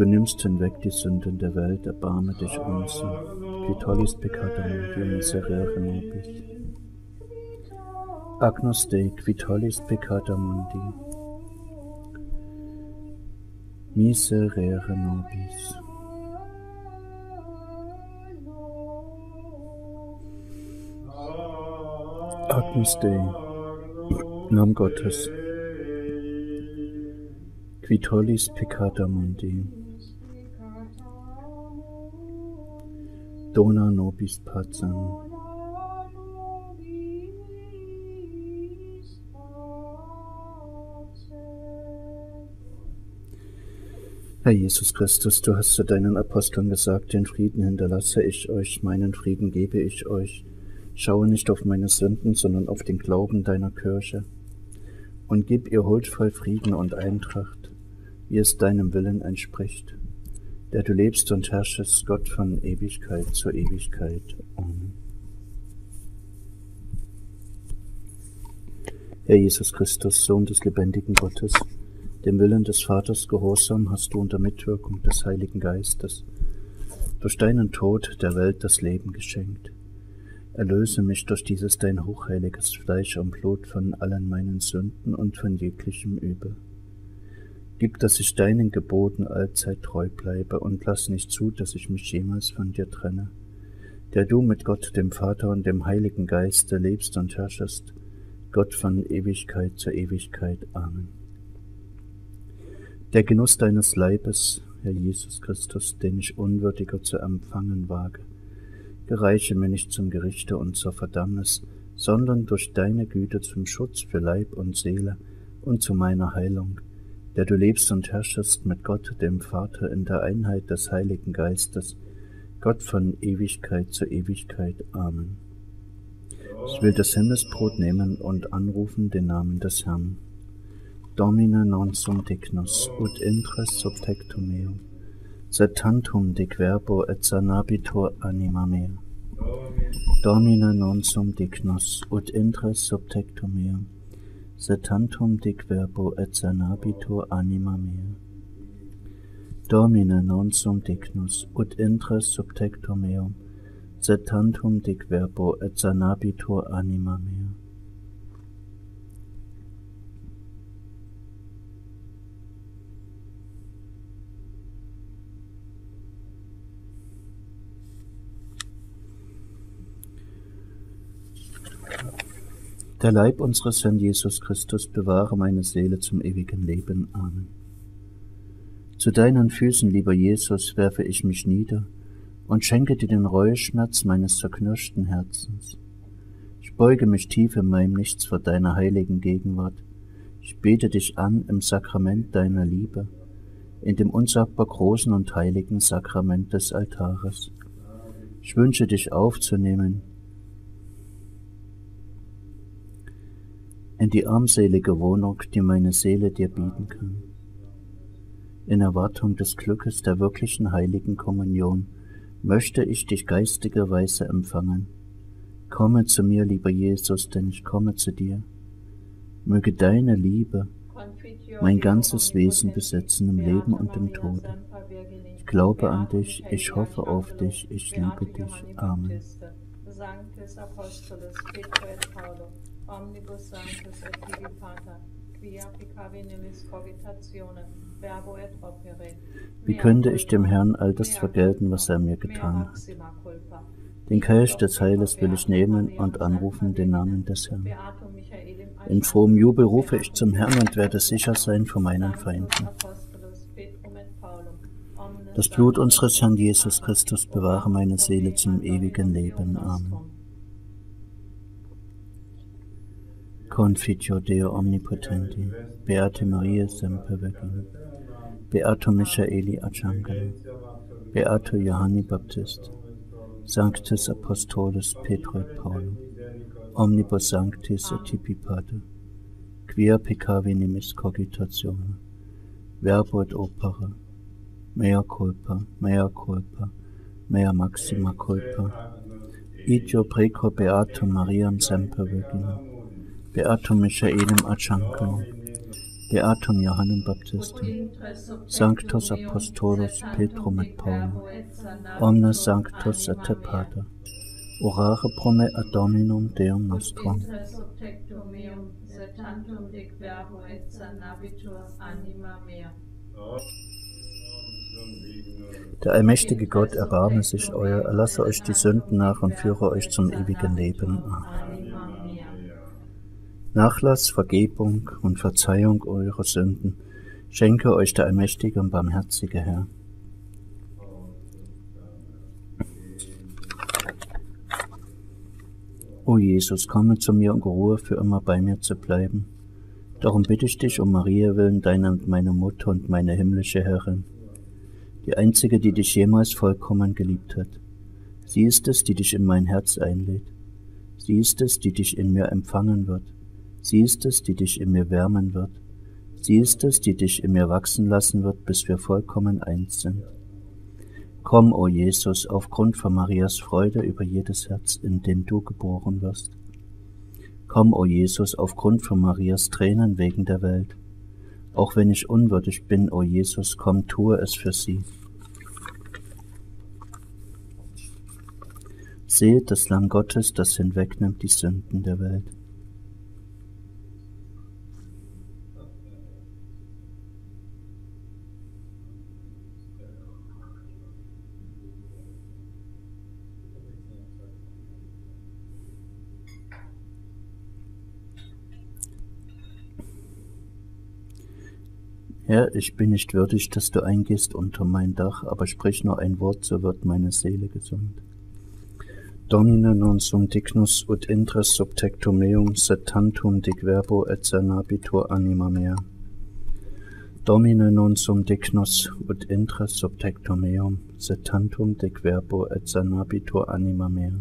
Du nimmst hinweg die Sünden der Welt, erbarme dich unser. Qui tollis peccata mundi, miserere nobis. Agnus Dei, qui tollis peccata mundi, miserere nobis. Agnus Dei, Lamm Gottes, qui tollis peccata mundi, dona nobis pacem. Herr Jesus Christus, du hast zu deinen Aposteln gesagt, den Frieden hinterlasse ich euch, meinen Frieden gebe ich euch. Schaue nicht auf meine Sünden, sondern auf den Glauben deiner Kirche. Und gib ihr huldvoll Frieden und Eintracht, wie es deinem Willen entspricht, der du lebst und herrschest, Gott von Ewigkeit zu Ewigkeit. Amen. Herr Jesus Christus, Sohn des lebendigen Gottes, dem Willen des Vaters gehorsam hast du unter Mitwirkung des Heiligen Geistes durch deinen Tod der Welt das Leben geschenkt. Erlöse mich durch dieses dein hochheiliges Fleisch und Blut von allen meinen Sünden und von jeglichem Übel. Gib, dass ich deinen Geboten allzeit treu bleibe und lass nicht zu, dass ich mich jemals von dir trenne, der du mit Gott, dem Vater und dem Heiligen Geiste lebst und herrschest, Gott von Ewigkeit zu Ewigkeit. Amen. Der Genuss deines Leibes, Herr Jesus Christus, den ich unwürdiger zu empfangen wage, gereiche mir nicht zum Gerichte und zur Verdammnis, sondern durch deine Güte zum Schutz für Leib und Seele und zu meiner Heilung, der du lebst und herrschest mit Gott, dem Vater, in der Einheit des Heiligen Geistes, Gott von Ewigkeit zu Ewigkeit. Amen. Ich will das Himmelsbrot nehmen und anrufen den Namen des Herrn. Domine non sum dignus, ut intres subtectum meum, sed tantum dic verbo et sanabitur anima mea. Domine non sum dignus, ut intres subtectum meum, sed tantum dic verbo et sanabitur anima mea. Domine non sum dignus, ut intres subtectum meum, sed tantum dic verbo et sanabitur anima mea. Der Leib unseres Herrn Jesus Christus bewahre meine Seele zum ewigen Leben. Amen. Zu deinen Füßen, lieber Jesus, werfe ich mich nieder und schenke dir den Reueschmerz meines zerknirschten Herzens. Ich beuge mich tief in meinem Nichts vor deiner heiligen Gegenwart. Ich bete dich an im Sakrament deiner Liebe, in dem unsagbar großen und heiligen Sakrament des Altares. Ich wünsche dich aufzunehmen in die armselige Wohnung, die meine Seele dir bieten kann. In Erwartung des Glückes der wirklichen heiligen Kommunion möchte ich dich geistigerweise empfangen. Komme zu mir, lieber Jesus, denn ich komme zu dir. Möge deine Liebe mein ganzes Wesen besitzen im Leben und im Tode. glaube an dich, ich hoffe auf dich, ich liebe dich. Amen. Sanctus Apostolos Petro et Paulo, omnibus sanctus et pater, quia peccavi nimis cogitatione, verbo et opere. Wie könnte ich dem Herrn all das vergelten, was er mir getan hat? Den Kelch des Heiles will ich nehmen und anrufen den Namen des Herrn. In frohem Jubel rufe ich zum Herrn und werde sicher sein vor meinen Feinden. Das Blut unseres Herrn Jesus Christus bewahre meine Seele zum ewigen Leben. Amen. Confitio Deo Omnipotenti, Beate Maria Semper Virgine, Beato Michaeli Arcangelo, Beato Johanni Baptist, Sanctus Apostolis Petro et Paulo, Omnibus Sanctis et Tipi quia peccavi nimis cogitatione, verbo et opera, mea culpa, mea culpa, mea maxima culpa, Ideo preco Beatum Mariam Semper Virginem, Beatum Michaelem Archangelum, Beatum Johannem Baptistum, Sanctus Apostolos Petrum et Paulum, omnes sanctus et te pater, orare pro me ad Dominum Deum nostrum. Der allmächtige Gott erbarme sich euer, erlasse euch die Sünden nach und führe euch zum ewigen Leben. Amen. Nachlass, Vergebung und Verzeihung eurer Sünden schenke euch der allmächtige und barmherzige Herr. O Jesus, komme zu mir und geruhe für immer bei mir zu bleiben. Darum bitte ich dich um Maria willen, deine und meine Mutter und meine himmlische Herrin, die einzige, die dich jemals vollkommen geliebt hat. Sie ist es, die dich in mein Herz einlädt. Sie ist es, die dich in mir empfangen wird. Sie ist es, die dich in mir wärmen wird. Sie ist es, die dich in mir wachsen lassen wird, bis wir vollkommen eins sind. Komm, o Jesus, aufgrund von Marias Freude über jedes Herz, in dem du geboren wirst. Komm, o Jesus, aufgrund von Marias Tränen wegen der Welt. Auch wenn ich unwürdig bin, o Jesus, komm, tue es für sie. Seht das Lamm Gottes, das hinwegnimmt die Sünden der Welt. Herr, ich bin nicht würdig, dass du eingehst unter mein Dach, aber sprich nur ein Wort, so wird meine Seele gesund. Domine non sum dignus ut intres subtectum meum sed tantum dic verbo et senabitur anima mea. Domine non sum dignus ut intres subtectum meum sed tantum dic verbo et senabitur anima mea.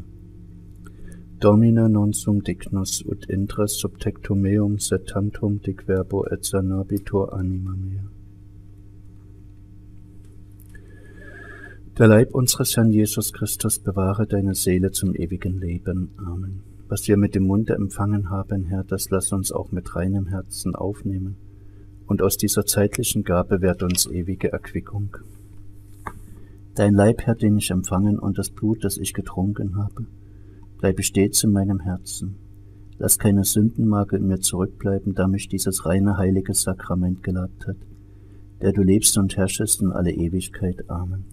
Domine non sum dignus ut intres subtectum meum sed tantum dic verbo et sanabitur anima mea. Der Leib unseres Herrn Jesus Christus bewahre deine Seele zum ewigen Leben. Amen. Was wir mit dem Munde empfangen haben, Herr, das lass uns auch mit reinem Herzen aufnehmen. Und aus dieser zeitlichen Gabe werd uns ewige Erquickung. Dein Leib, Herr, den ich empfangen, und das Blut, das ich getrunken habe, bleibe stets in meinem Herzen. Lass keine Sündenmarke in mir zurückbleiben, da mich dieses reine heilige Sakrament gelabt hat, der du lebst und herrschest in alle Ewigkeit. Amen.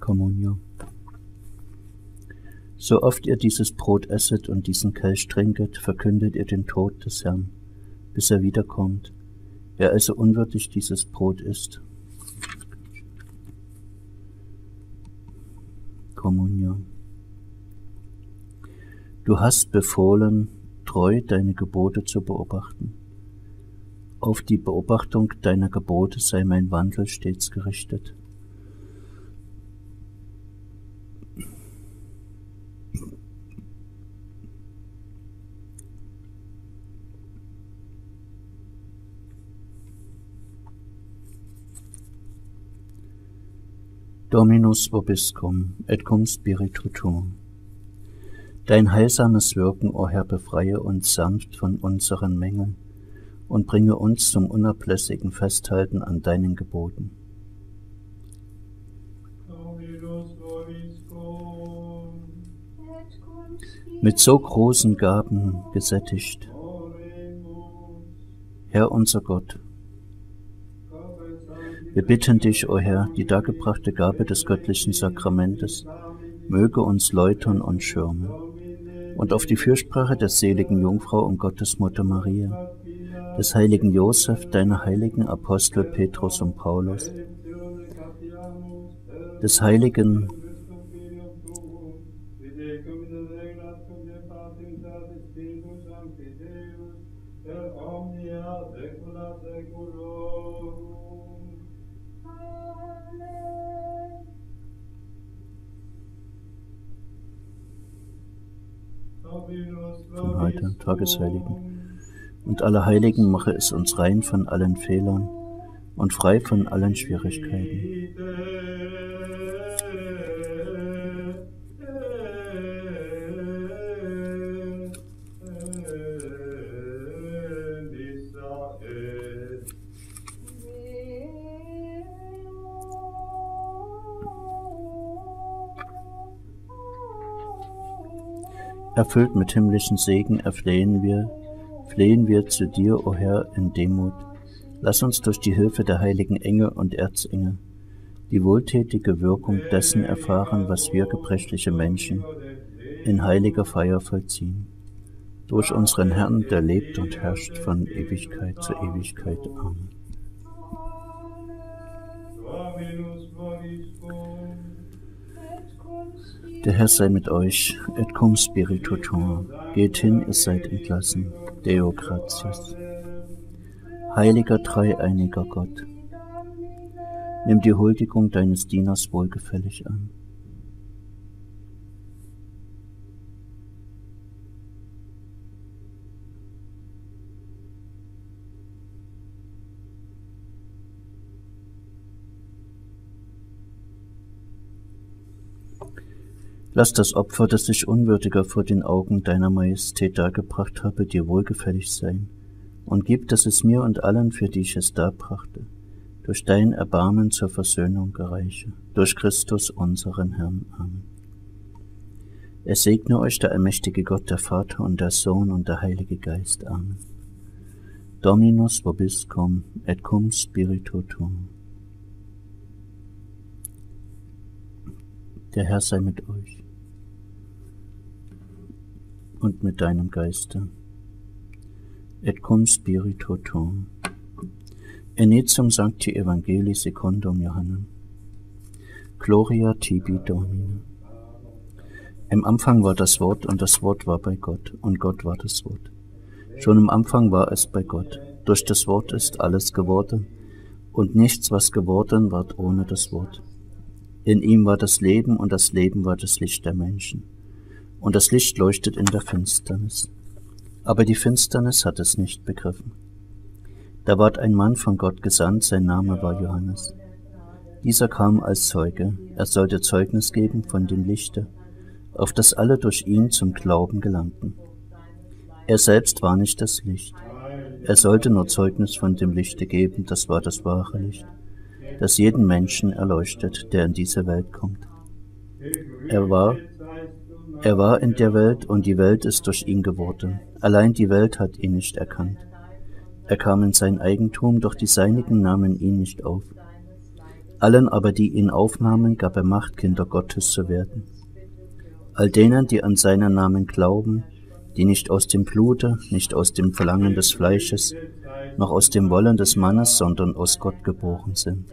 Kommunion. So oft ihr dieses Brot esset und diesen Kelch trinket, verkündet ihr den Tod des Herrn, bis er wiederkommt. Wer also unwürdig dieses Brot isst Kommunion. Du hast befohlen, treu deine Gebote zu beobachten. Auf die Beobachtung deiner Gebote sei mein Wandel stets gerichtet. Dominus vobiscum et cum spiritu tuum. Dein heilsames Wirken, o Herr, befreie uns sanft von unseren Mängeln und bringe uns zum unablässigen Festhalten an deinen Geboten. Mit so großen Gaben gesättigt, Herr unser Gott, wir bitten dich, o Herr, die dargebrachte Gabe des göttlichen Sakramentes möge uns läutern und schirmen. Und auf die Fürsprache der seligen Jungfrau und Gottesmutter Maria, des heiligen Josef, deiner heiligen Apostel Petrus und Paulus, des heiligen von heute, Tagesheiligen. Und alle Heiligen mache es uns rein von allen Fehlern und frei von allen Schwierigkeiten. Erfüllt mit himmlischen Segen erflehen wir, flehen wir zu dir, o Herr, in Demut. Lass uns durch die Hilfe der heiligen Engel und Erzengel die wohltätige Wirkung dessen erfahren, was wir gebrechliche Menschen in heiliger Feier vollziehen. Durch unseren Herrn, der lebt und herrscht von Ewigkeit zu Ewigkeit. Amen. Der Herr sei mit euch, et cum spiritu tuo. Geht hin, ihr seid entlassen. Deo gratias. Heiliger dreieiniger Gott, nimm die Huldigung deines Dieners wohlgefällig an. Lass das Opfer, das ich unwürdiger vor den Augen deiner Majestät dargebracht habe, dir wohlgefällig sein, und gib, dass es mir und allen, für die ich es darbrachte, durch dein Erbarmen zur Versöhnung gereiche, durch Christus unseren Herrn. Amen. Es segne euch der allmächtige Gott, der Vater und der Sohn und der Heilige Geist. Amen. Dominus vobiscum et cum spiritu tuum. Der Herr sei mit euch und mit deinem Geiste. Et cum spiritu tuum. Enetium Sancti Evangelii secundum Johannem. Gloria tibi Domine. Im Anfang war das Wort und das Wort war bei Gott und Gott war das Wort. Schon im Anfang war es bei Gott. Durch das Wort ist alles geworden und nichts, was geworden ward, ohne das Wort. In ihm war das Leben und das Leben war das Licht der Menschen und das Licht leuchtet in der Finsternis. Aber die Finsternis hat es nicht begriffen. Da ward ein Mann von Gott gesandt, sein Name war Johannes. Dieser kam als Zeuge, er sollte Zeugnis geben von dem Lichte, auf das alle durch ihn zum Glauben gelangten. Er selbst war nicht das Licht. Er sollte nur Zeugnis von dem Lichte geben, das war das wahre Licht, das jeden Menschen erleuchtet, der in diese Welt kommt. Er war er war in der Welt und die Welt ist durch ihn geworden. Allein die Welt hat ihn nicht erkannt. Er kam in sein Eigentum, doch die Seinigen nahmen ihn nicht auf. Allen aber, die ihn aufnahmen, gab er Macht, Kinder Gottes zu werden. All denen, die an seinen Namen glauben, die nicht aus dem Blute, nicht aus dem Verlangen des Fleisches, noch aus dem Wollen des Mannes, sondern aus Gott geboren sind.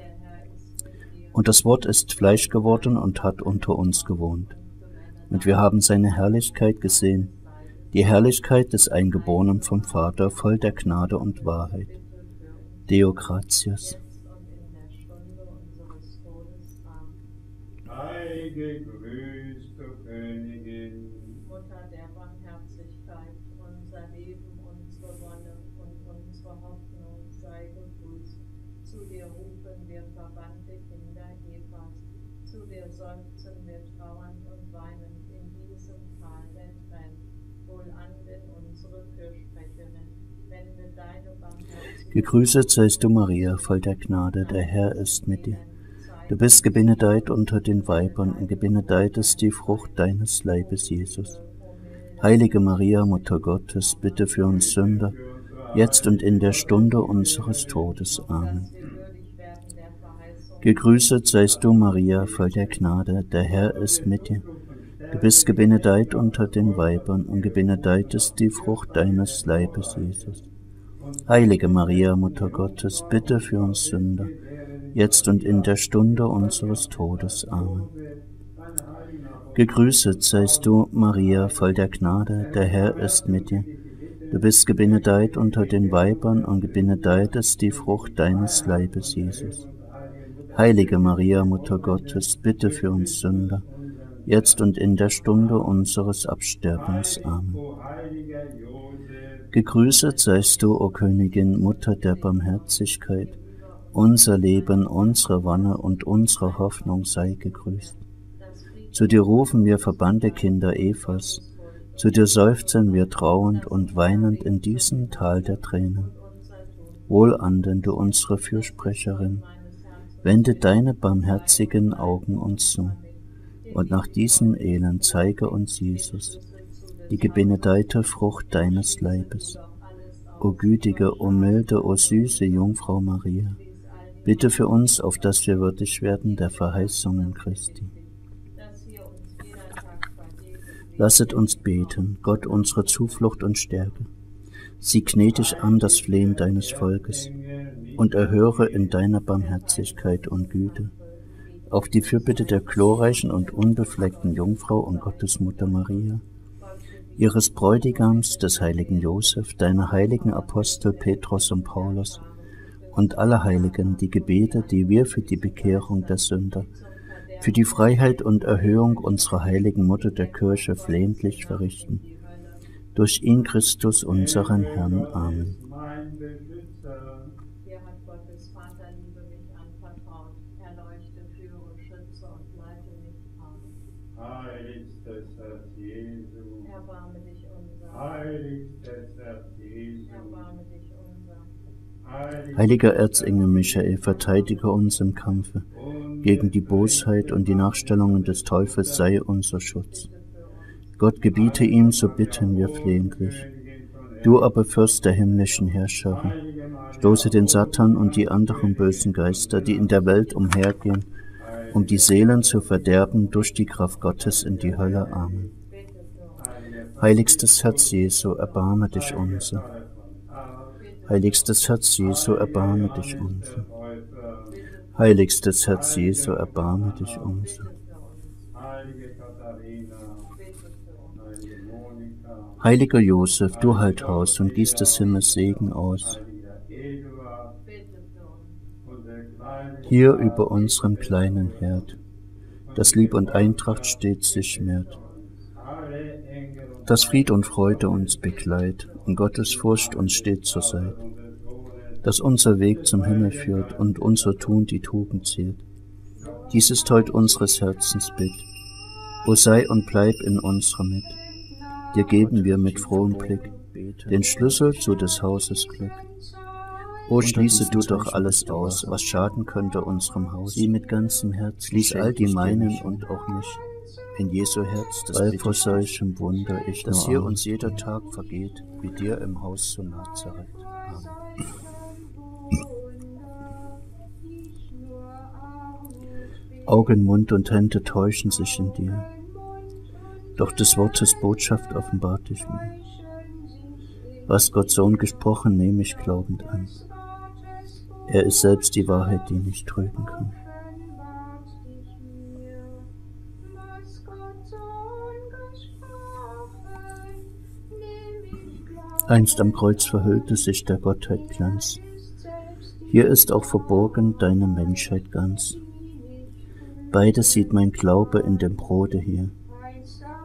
Und das Wort ist Fleisch geworden und hat unter uns gewohnt und wir haben seine Herrlichkeit gesehen, die Herrlichkeit des Eingeborenen vom Vater, voll der Gnade und Wahrheit. Deo gratias. Heilige grüßte Gegrüßet seist du, Maria, voll der Gnade, der Herr ist mit dir. Du bist gebenedeit unter den Weibern und gebenedeit ist die Frucht deines Leibes, Jesus. Heilige Maria, Mutter Gottes, bitte für uns Sünder, jetzt und in der Stunde unseres Todes. Amen. Gegrüßet seist du, Maria, voll der Gnade, der Herr ist mit dir. Du bist gebenedeit unter den Weibern und gebenedeit ist die Frucht deines Leibes, Jesus. Heilige Maria, Mutter Gottes, bitte für uns Sünder, jetzt und in der Stunde unseres Todes. Amen. Gegrüßet seist du, Maria, voll der Gnade, der Herr ist mit dir. Du bist gebenedeit unter den Weibern und gebenedeit ist die Frucht deines Leibes, Jesus. Heilige Maria, Mutter Gottes, bitte für uns Sünder, jetzt und in der Stunde unseres Absterbens. Amen. Gegrüßet seist du, o Königin, Mutter der Barmherzigkeit, unser Leben, unsere Wonne und unsere Hoffnung sei gegrüßt. Zu dir rufen wir verbannte Kinder Evas, zu dir seufzen wir trauend und weinend in diesem Tal der Tränen. Wohlanden, du unsere Fürsprecherin, wende deine barmherzigen Augen uns zu, und nach diesem Elend zeige uns Jesus, die gebenedeite Frucht deines Leibes. O gütige, o milde, o süße Jungfrau Maria, bitte für uns, auf dass wir würdig werden der Verheißungen Christi. Lasset uns beten, Gott unsere Zuflucht und Stärke. Sieh gnädig an das Flehen deines Volkes und erhöre in deiner Barmherzigkeit und Güte auf die Fürbitte der glorreichen und unbefleckten Jungfrau und Gottesmutter Maria, ihres Bräutigams, des heiligen Josef, deiner heiligen Apostel Petrus und Paulus und aller Heiligen, die Gebete, die wir für die Bekehrung der Sünder für die Freiheit und Erhöhung unserer heiligen Mutter der Kirche flehentlich verrichten. Durch ihn Christus, unseren Herrn. Amen. Heiliger Erzengel Michael, verteidige uns im Kampfe. Gegen die Bosheit und die Nachstellungen des Teufels sei unser Schutz. Gott gebiete ihm, so bitten wir flehentlich. Du aber Fürst der himmlischen Herrscher, stoße den Satan und die anderen bösen Geister, die in der Welt umhergehen, um die Seelen zu verderben durch die Kraft Gottes in die Hölle. Amen. Heiligstes Herz Jesu, erbarme dich unser. Heiligstes Herz Jesu, erbarme dich unser. Heiligstes Herz Jesu, erbarme dich unser. Heiliger Josef, du halt Haus und gieß des Himmels Segen aus, hier über unserem kleinen Herd, das Lieb und Eintracht stets sich mehrt, dass Fried und Freude uns begleit und Gottes Furcht uns steht zur Seite, dass unser Weg zum Himmel führt und unser Tun die Tugend zählt. Dies ist heut unseres Herzens Bitt. O sei und bleib in unserer Mitte. Dir geben wir mit frohem Blick den Schlüssel zu des Hauses Glück. O schließe du doch alles aus, was schaden könnte unserem Haus. Sieh mit ganzem Herz, schließ all die meinen und auch mich. In Jesu Herz, das weil vor solchem Wunder ich dass hier uns jeder Tag vergeht, wie dir im Haus zu Nazareth. Amen. Augen, Mund und Hände täuschen sich in dir. Doch des Wortes Botschaft offenbart dich mir. Was Gott Sohn gesprochen, nehme ich glaubend an. Er ist selbst die Wahrheit, die nicht trügen kann. Einst am Kreuz verhüllte sich der Gottheit Glanz. Hier ist auch verborgen deine Menschheit ganz. Beides sieht mein Glaube in dem Brote hier.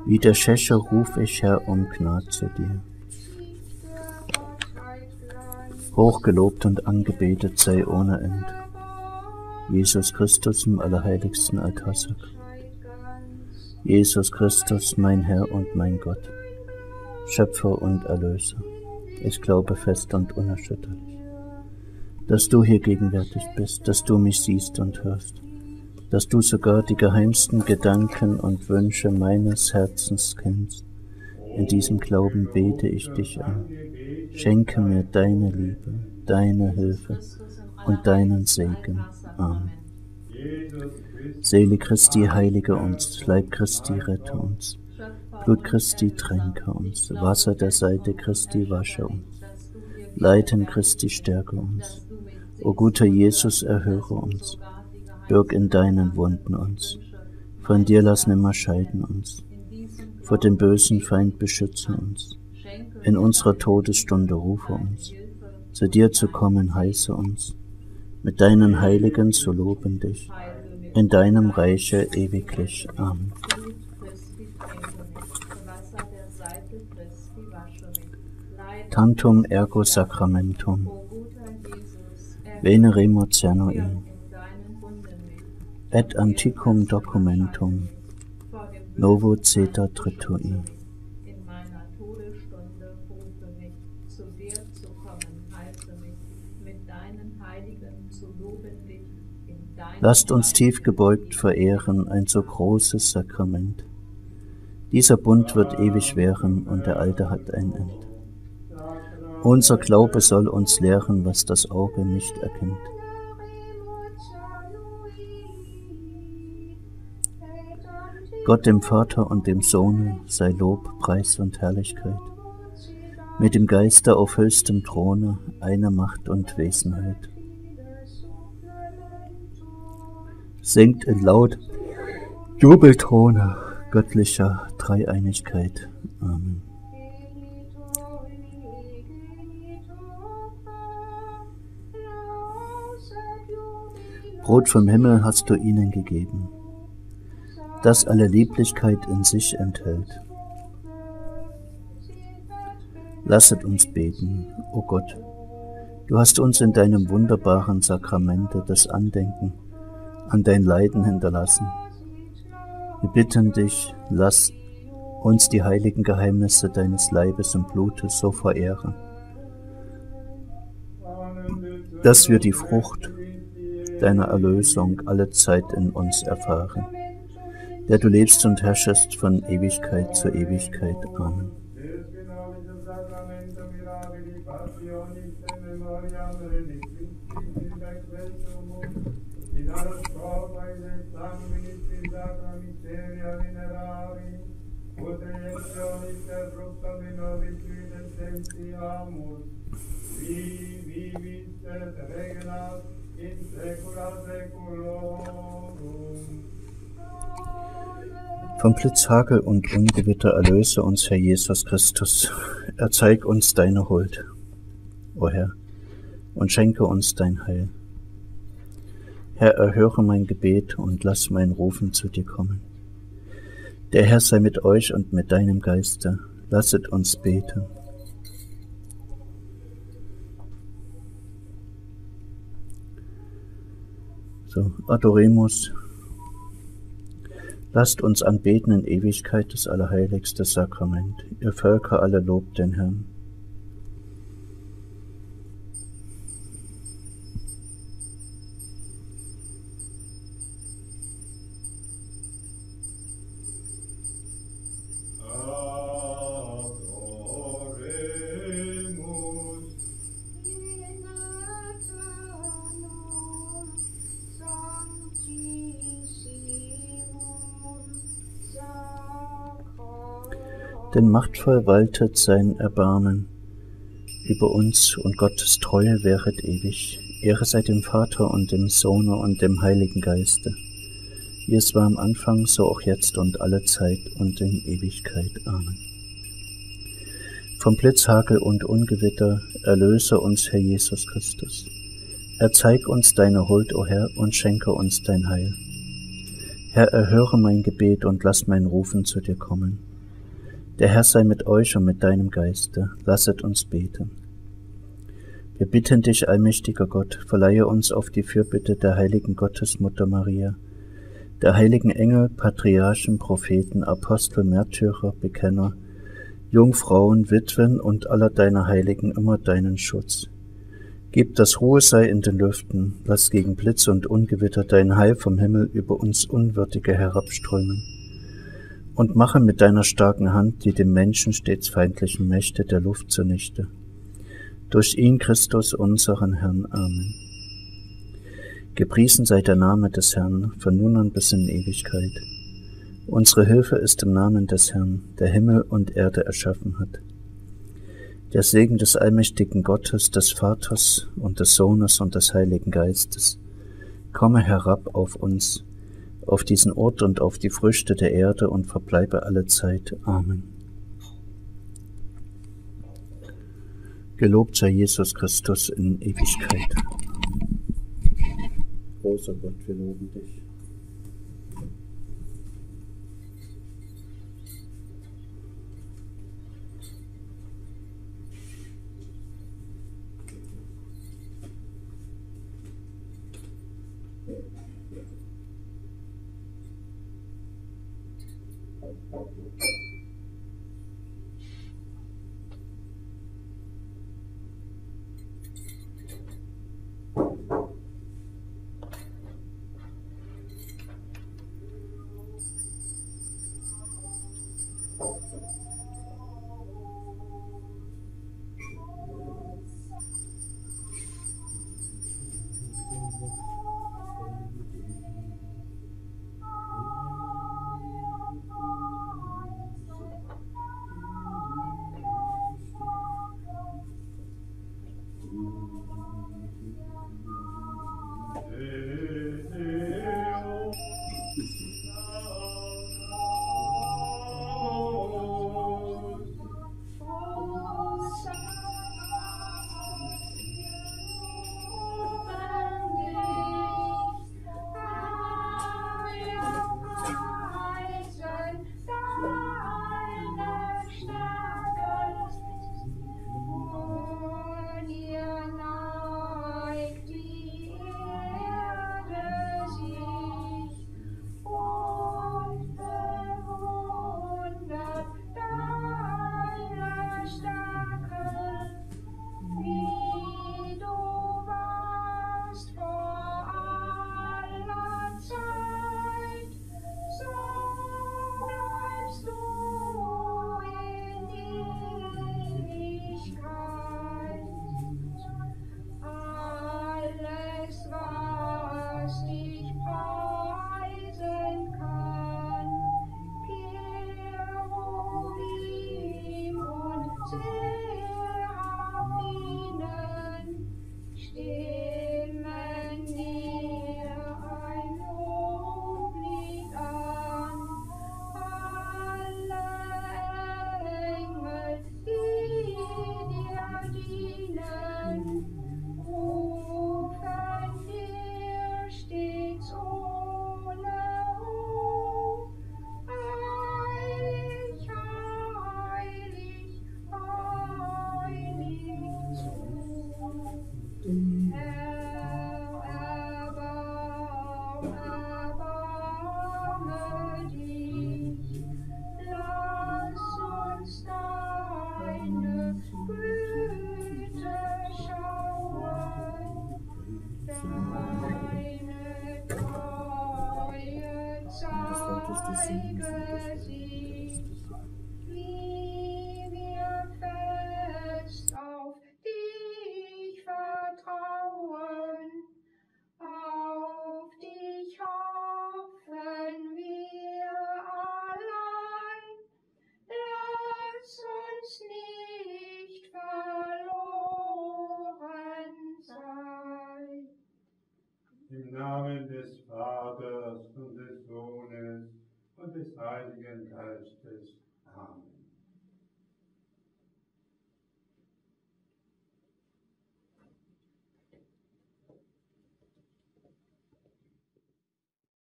Wie der Schächer ruf ich, Herr, um Gnad zu dir. Hochgelobt und angebetet sei ohne End. Jesus Christus im allerheiligsten Altarsakrament. Jesus Christus, mein Herr und mein Gott, Schöpfer und Erlöser. Ich glaube fest und unerschütterlich, dass du hier gegenwärtig bist, dass du mich siehst und hörst, dass du sogar die geheimsten Gedanken und Wünsche meines Herzens kennst. In diesem Glauben bete ich dich an. Schenke mir deine Liebe, deine Hilfe und deinen Segen. Amen. Seele Christi, heilige uns, Leib Christi, rette uns. Blut Christi, tränke uns. Wasser der Seite Christi, wasche uns. Leiten Christi, stärke uns. O guter Jesus, erhöre uns. Birg in deinen Wunden uns. Von dir lass nimmer scheiden uns. Vor dem bösen Feind beschütze uns. In unserer Todesstunde rufe uns. Zu dir zu kommen heiße uns. Mit deinen Heiligen zu loben dich. In deinem Reiche ewiglich. Amen. Tantum ergo sacramentum. Veneremo cernoi. Et antiquum documentum. Novo ceta tritui. In meiner Todesstunde rufe mich, zu dir zu kommen, heiße mich, mit deinen Heiligen zu loben dich, in deinem Lasst uns tief gebeugt verehren ein so großes Sakrament. Dieser Bund wird ewig währen und der alte hat ein Ende. Unser Glaube soll uns lehren, was das Auge nicht erkennt. Gott dem Vater und dem Sohne sei Lob, Preis und Herrlichkeit. Mit dem Geiste auf höchstem Throne eine Macht und Wesenheit. Singt in laut Jubeltone göttlicher Dreieinigkeit. Amen. Brot vom Himmel hast du ihnen gegeben, das alle Lieblichkeit in sich enthält. Lasset uns beten, o Gott, du hast uns in deinem wunderbaren Sakramente das Andenken an dein Leiden hinterlassen. Wir bitten dich, lass uns die heiligen Geheimnisse deines Leibes und Blutes so verehren, dass wir die Frucht deiner Erlösung alle Zeit in uns erfahren, der du lebst und herrschest von Ewigkeit zu Ewigkeit. Amen. Vom Blitz, Hagel und Ungewitter erlöse uns, Herr Jesus Christus. Erzeig uns deine Huld, o Herr, und schenke uns dein Heil. Herr, erhöre mein Gebet und lass mein Rufen zu dir kommen. Der Herr sei mit euch und mit deinem Geiste. Lasset uns beten. So, adoremus. Lasst uns anbeten in Ewigkeit das allerheiligste Sakrament. Ihr Völker alle lobt den Herrn. Machtvoll waltet sein Erbarmen über uns und Gottes Treue wäret ewig. Ehre sei dem Vater und dem Sohne und dem Heiligen Geiste, wie es war am Anfang, so auch jetzt und alle Zeit und in Ewigkeit. Amen. Vom Blitz, Hagel und Ungewitter erlöse uns, Herr Jesus Christus. Erzeig uns deine Huld, o Herr, und schenke uns dein Heil. Herr, erhöre mein Gebet und lass mein Rufen zu dir kommen. Der Herr sei mit euch und mit deinem Geiste. Lasset uns beten. Wir bitten dich, allmächtiger Gott, verleihe uns auf die Fürbitte der heiligen Gottesmutter Maria, der heiligen Engel, Patriarchen, Propheten, Apostel, Märtyrer, Bekenner, Jungfrauen, Witwen und aller deiner Heiligen immer deinen Schutz. Gib, dass Ruhe sei in den Lüften, lass gegen Blitz und Ungewitter dein Heil vom Himmel über uns Unwürdige herabströmen und mache mit deiner starken Hand die dem Menschen stets feindlichen Mächte der Luft zunichte. Durch ihn Christus unseren Herrn. Amen. Gepriesen sei der Name des Herrn von nun an bis in Ewigkeit. Unsere Hilfe ist im Namen des Herrn, der Himmel und Erde erschaffen hat. Der Segen des allmächtigen Gottes, des Vaters und des Sohnes und des Heiligen Geistes, komme herab auf uns, auf diesen Ort und auf die Früchte der Erde und verbleibe alle Zeit. Amen. Gelobt sei Jesus Christus in Ewigkeit. Großer Gott, wir loben dich.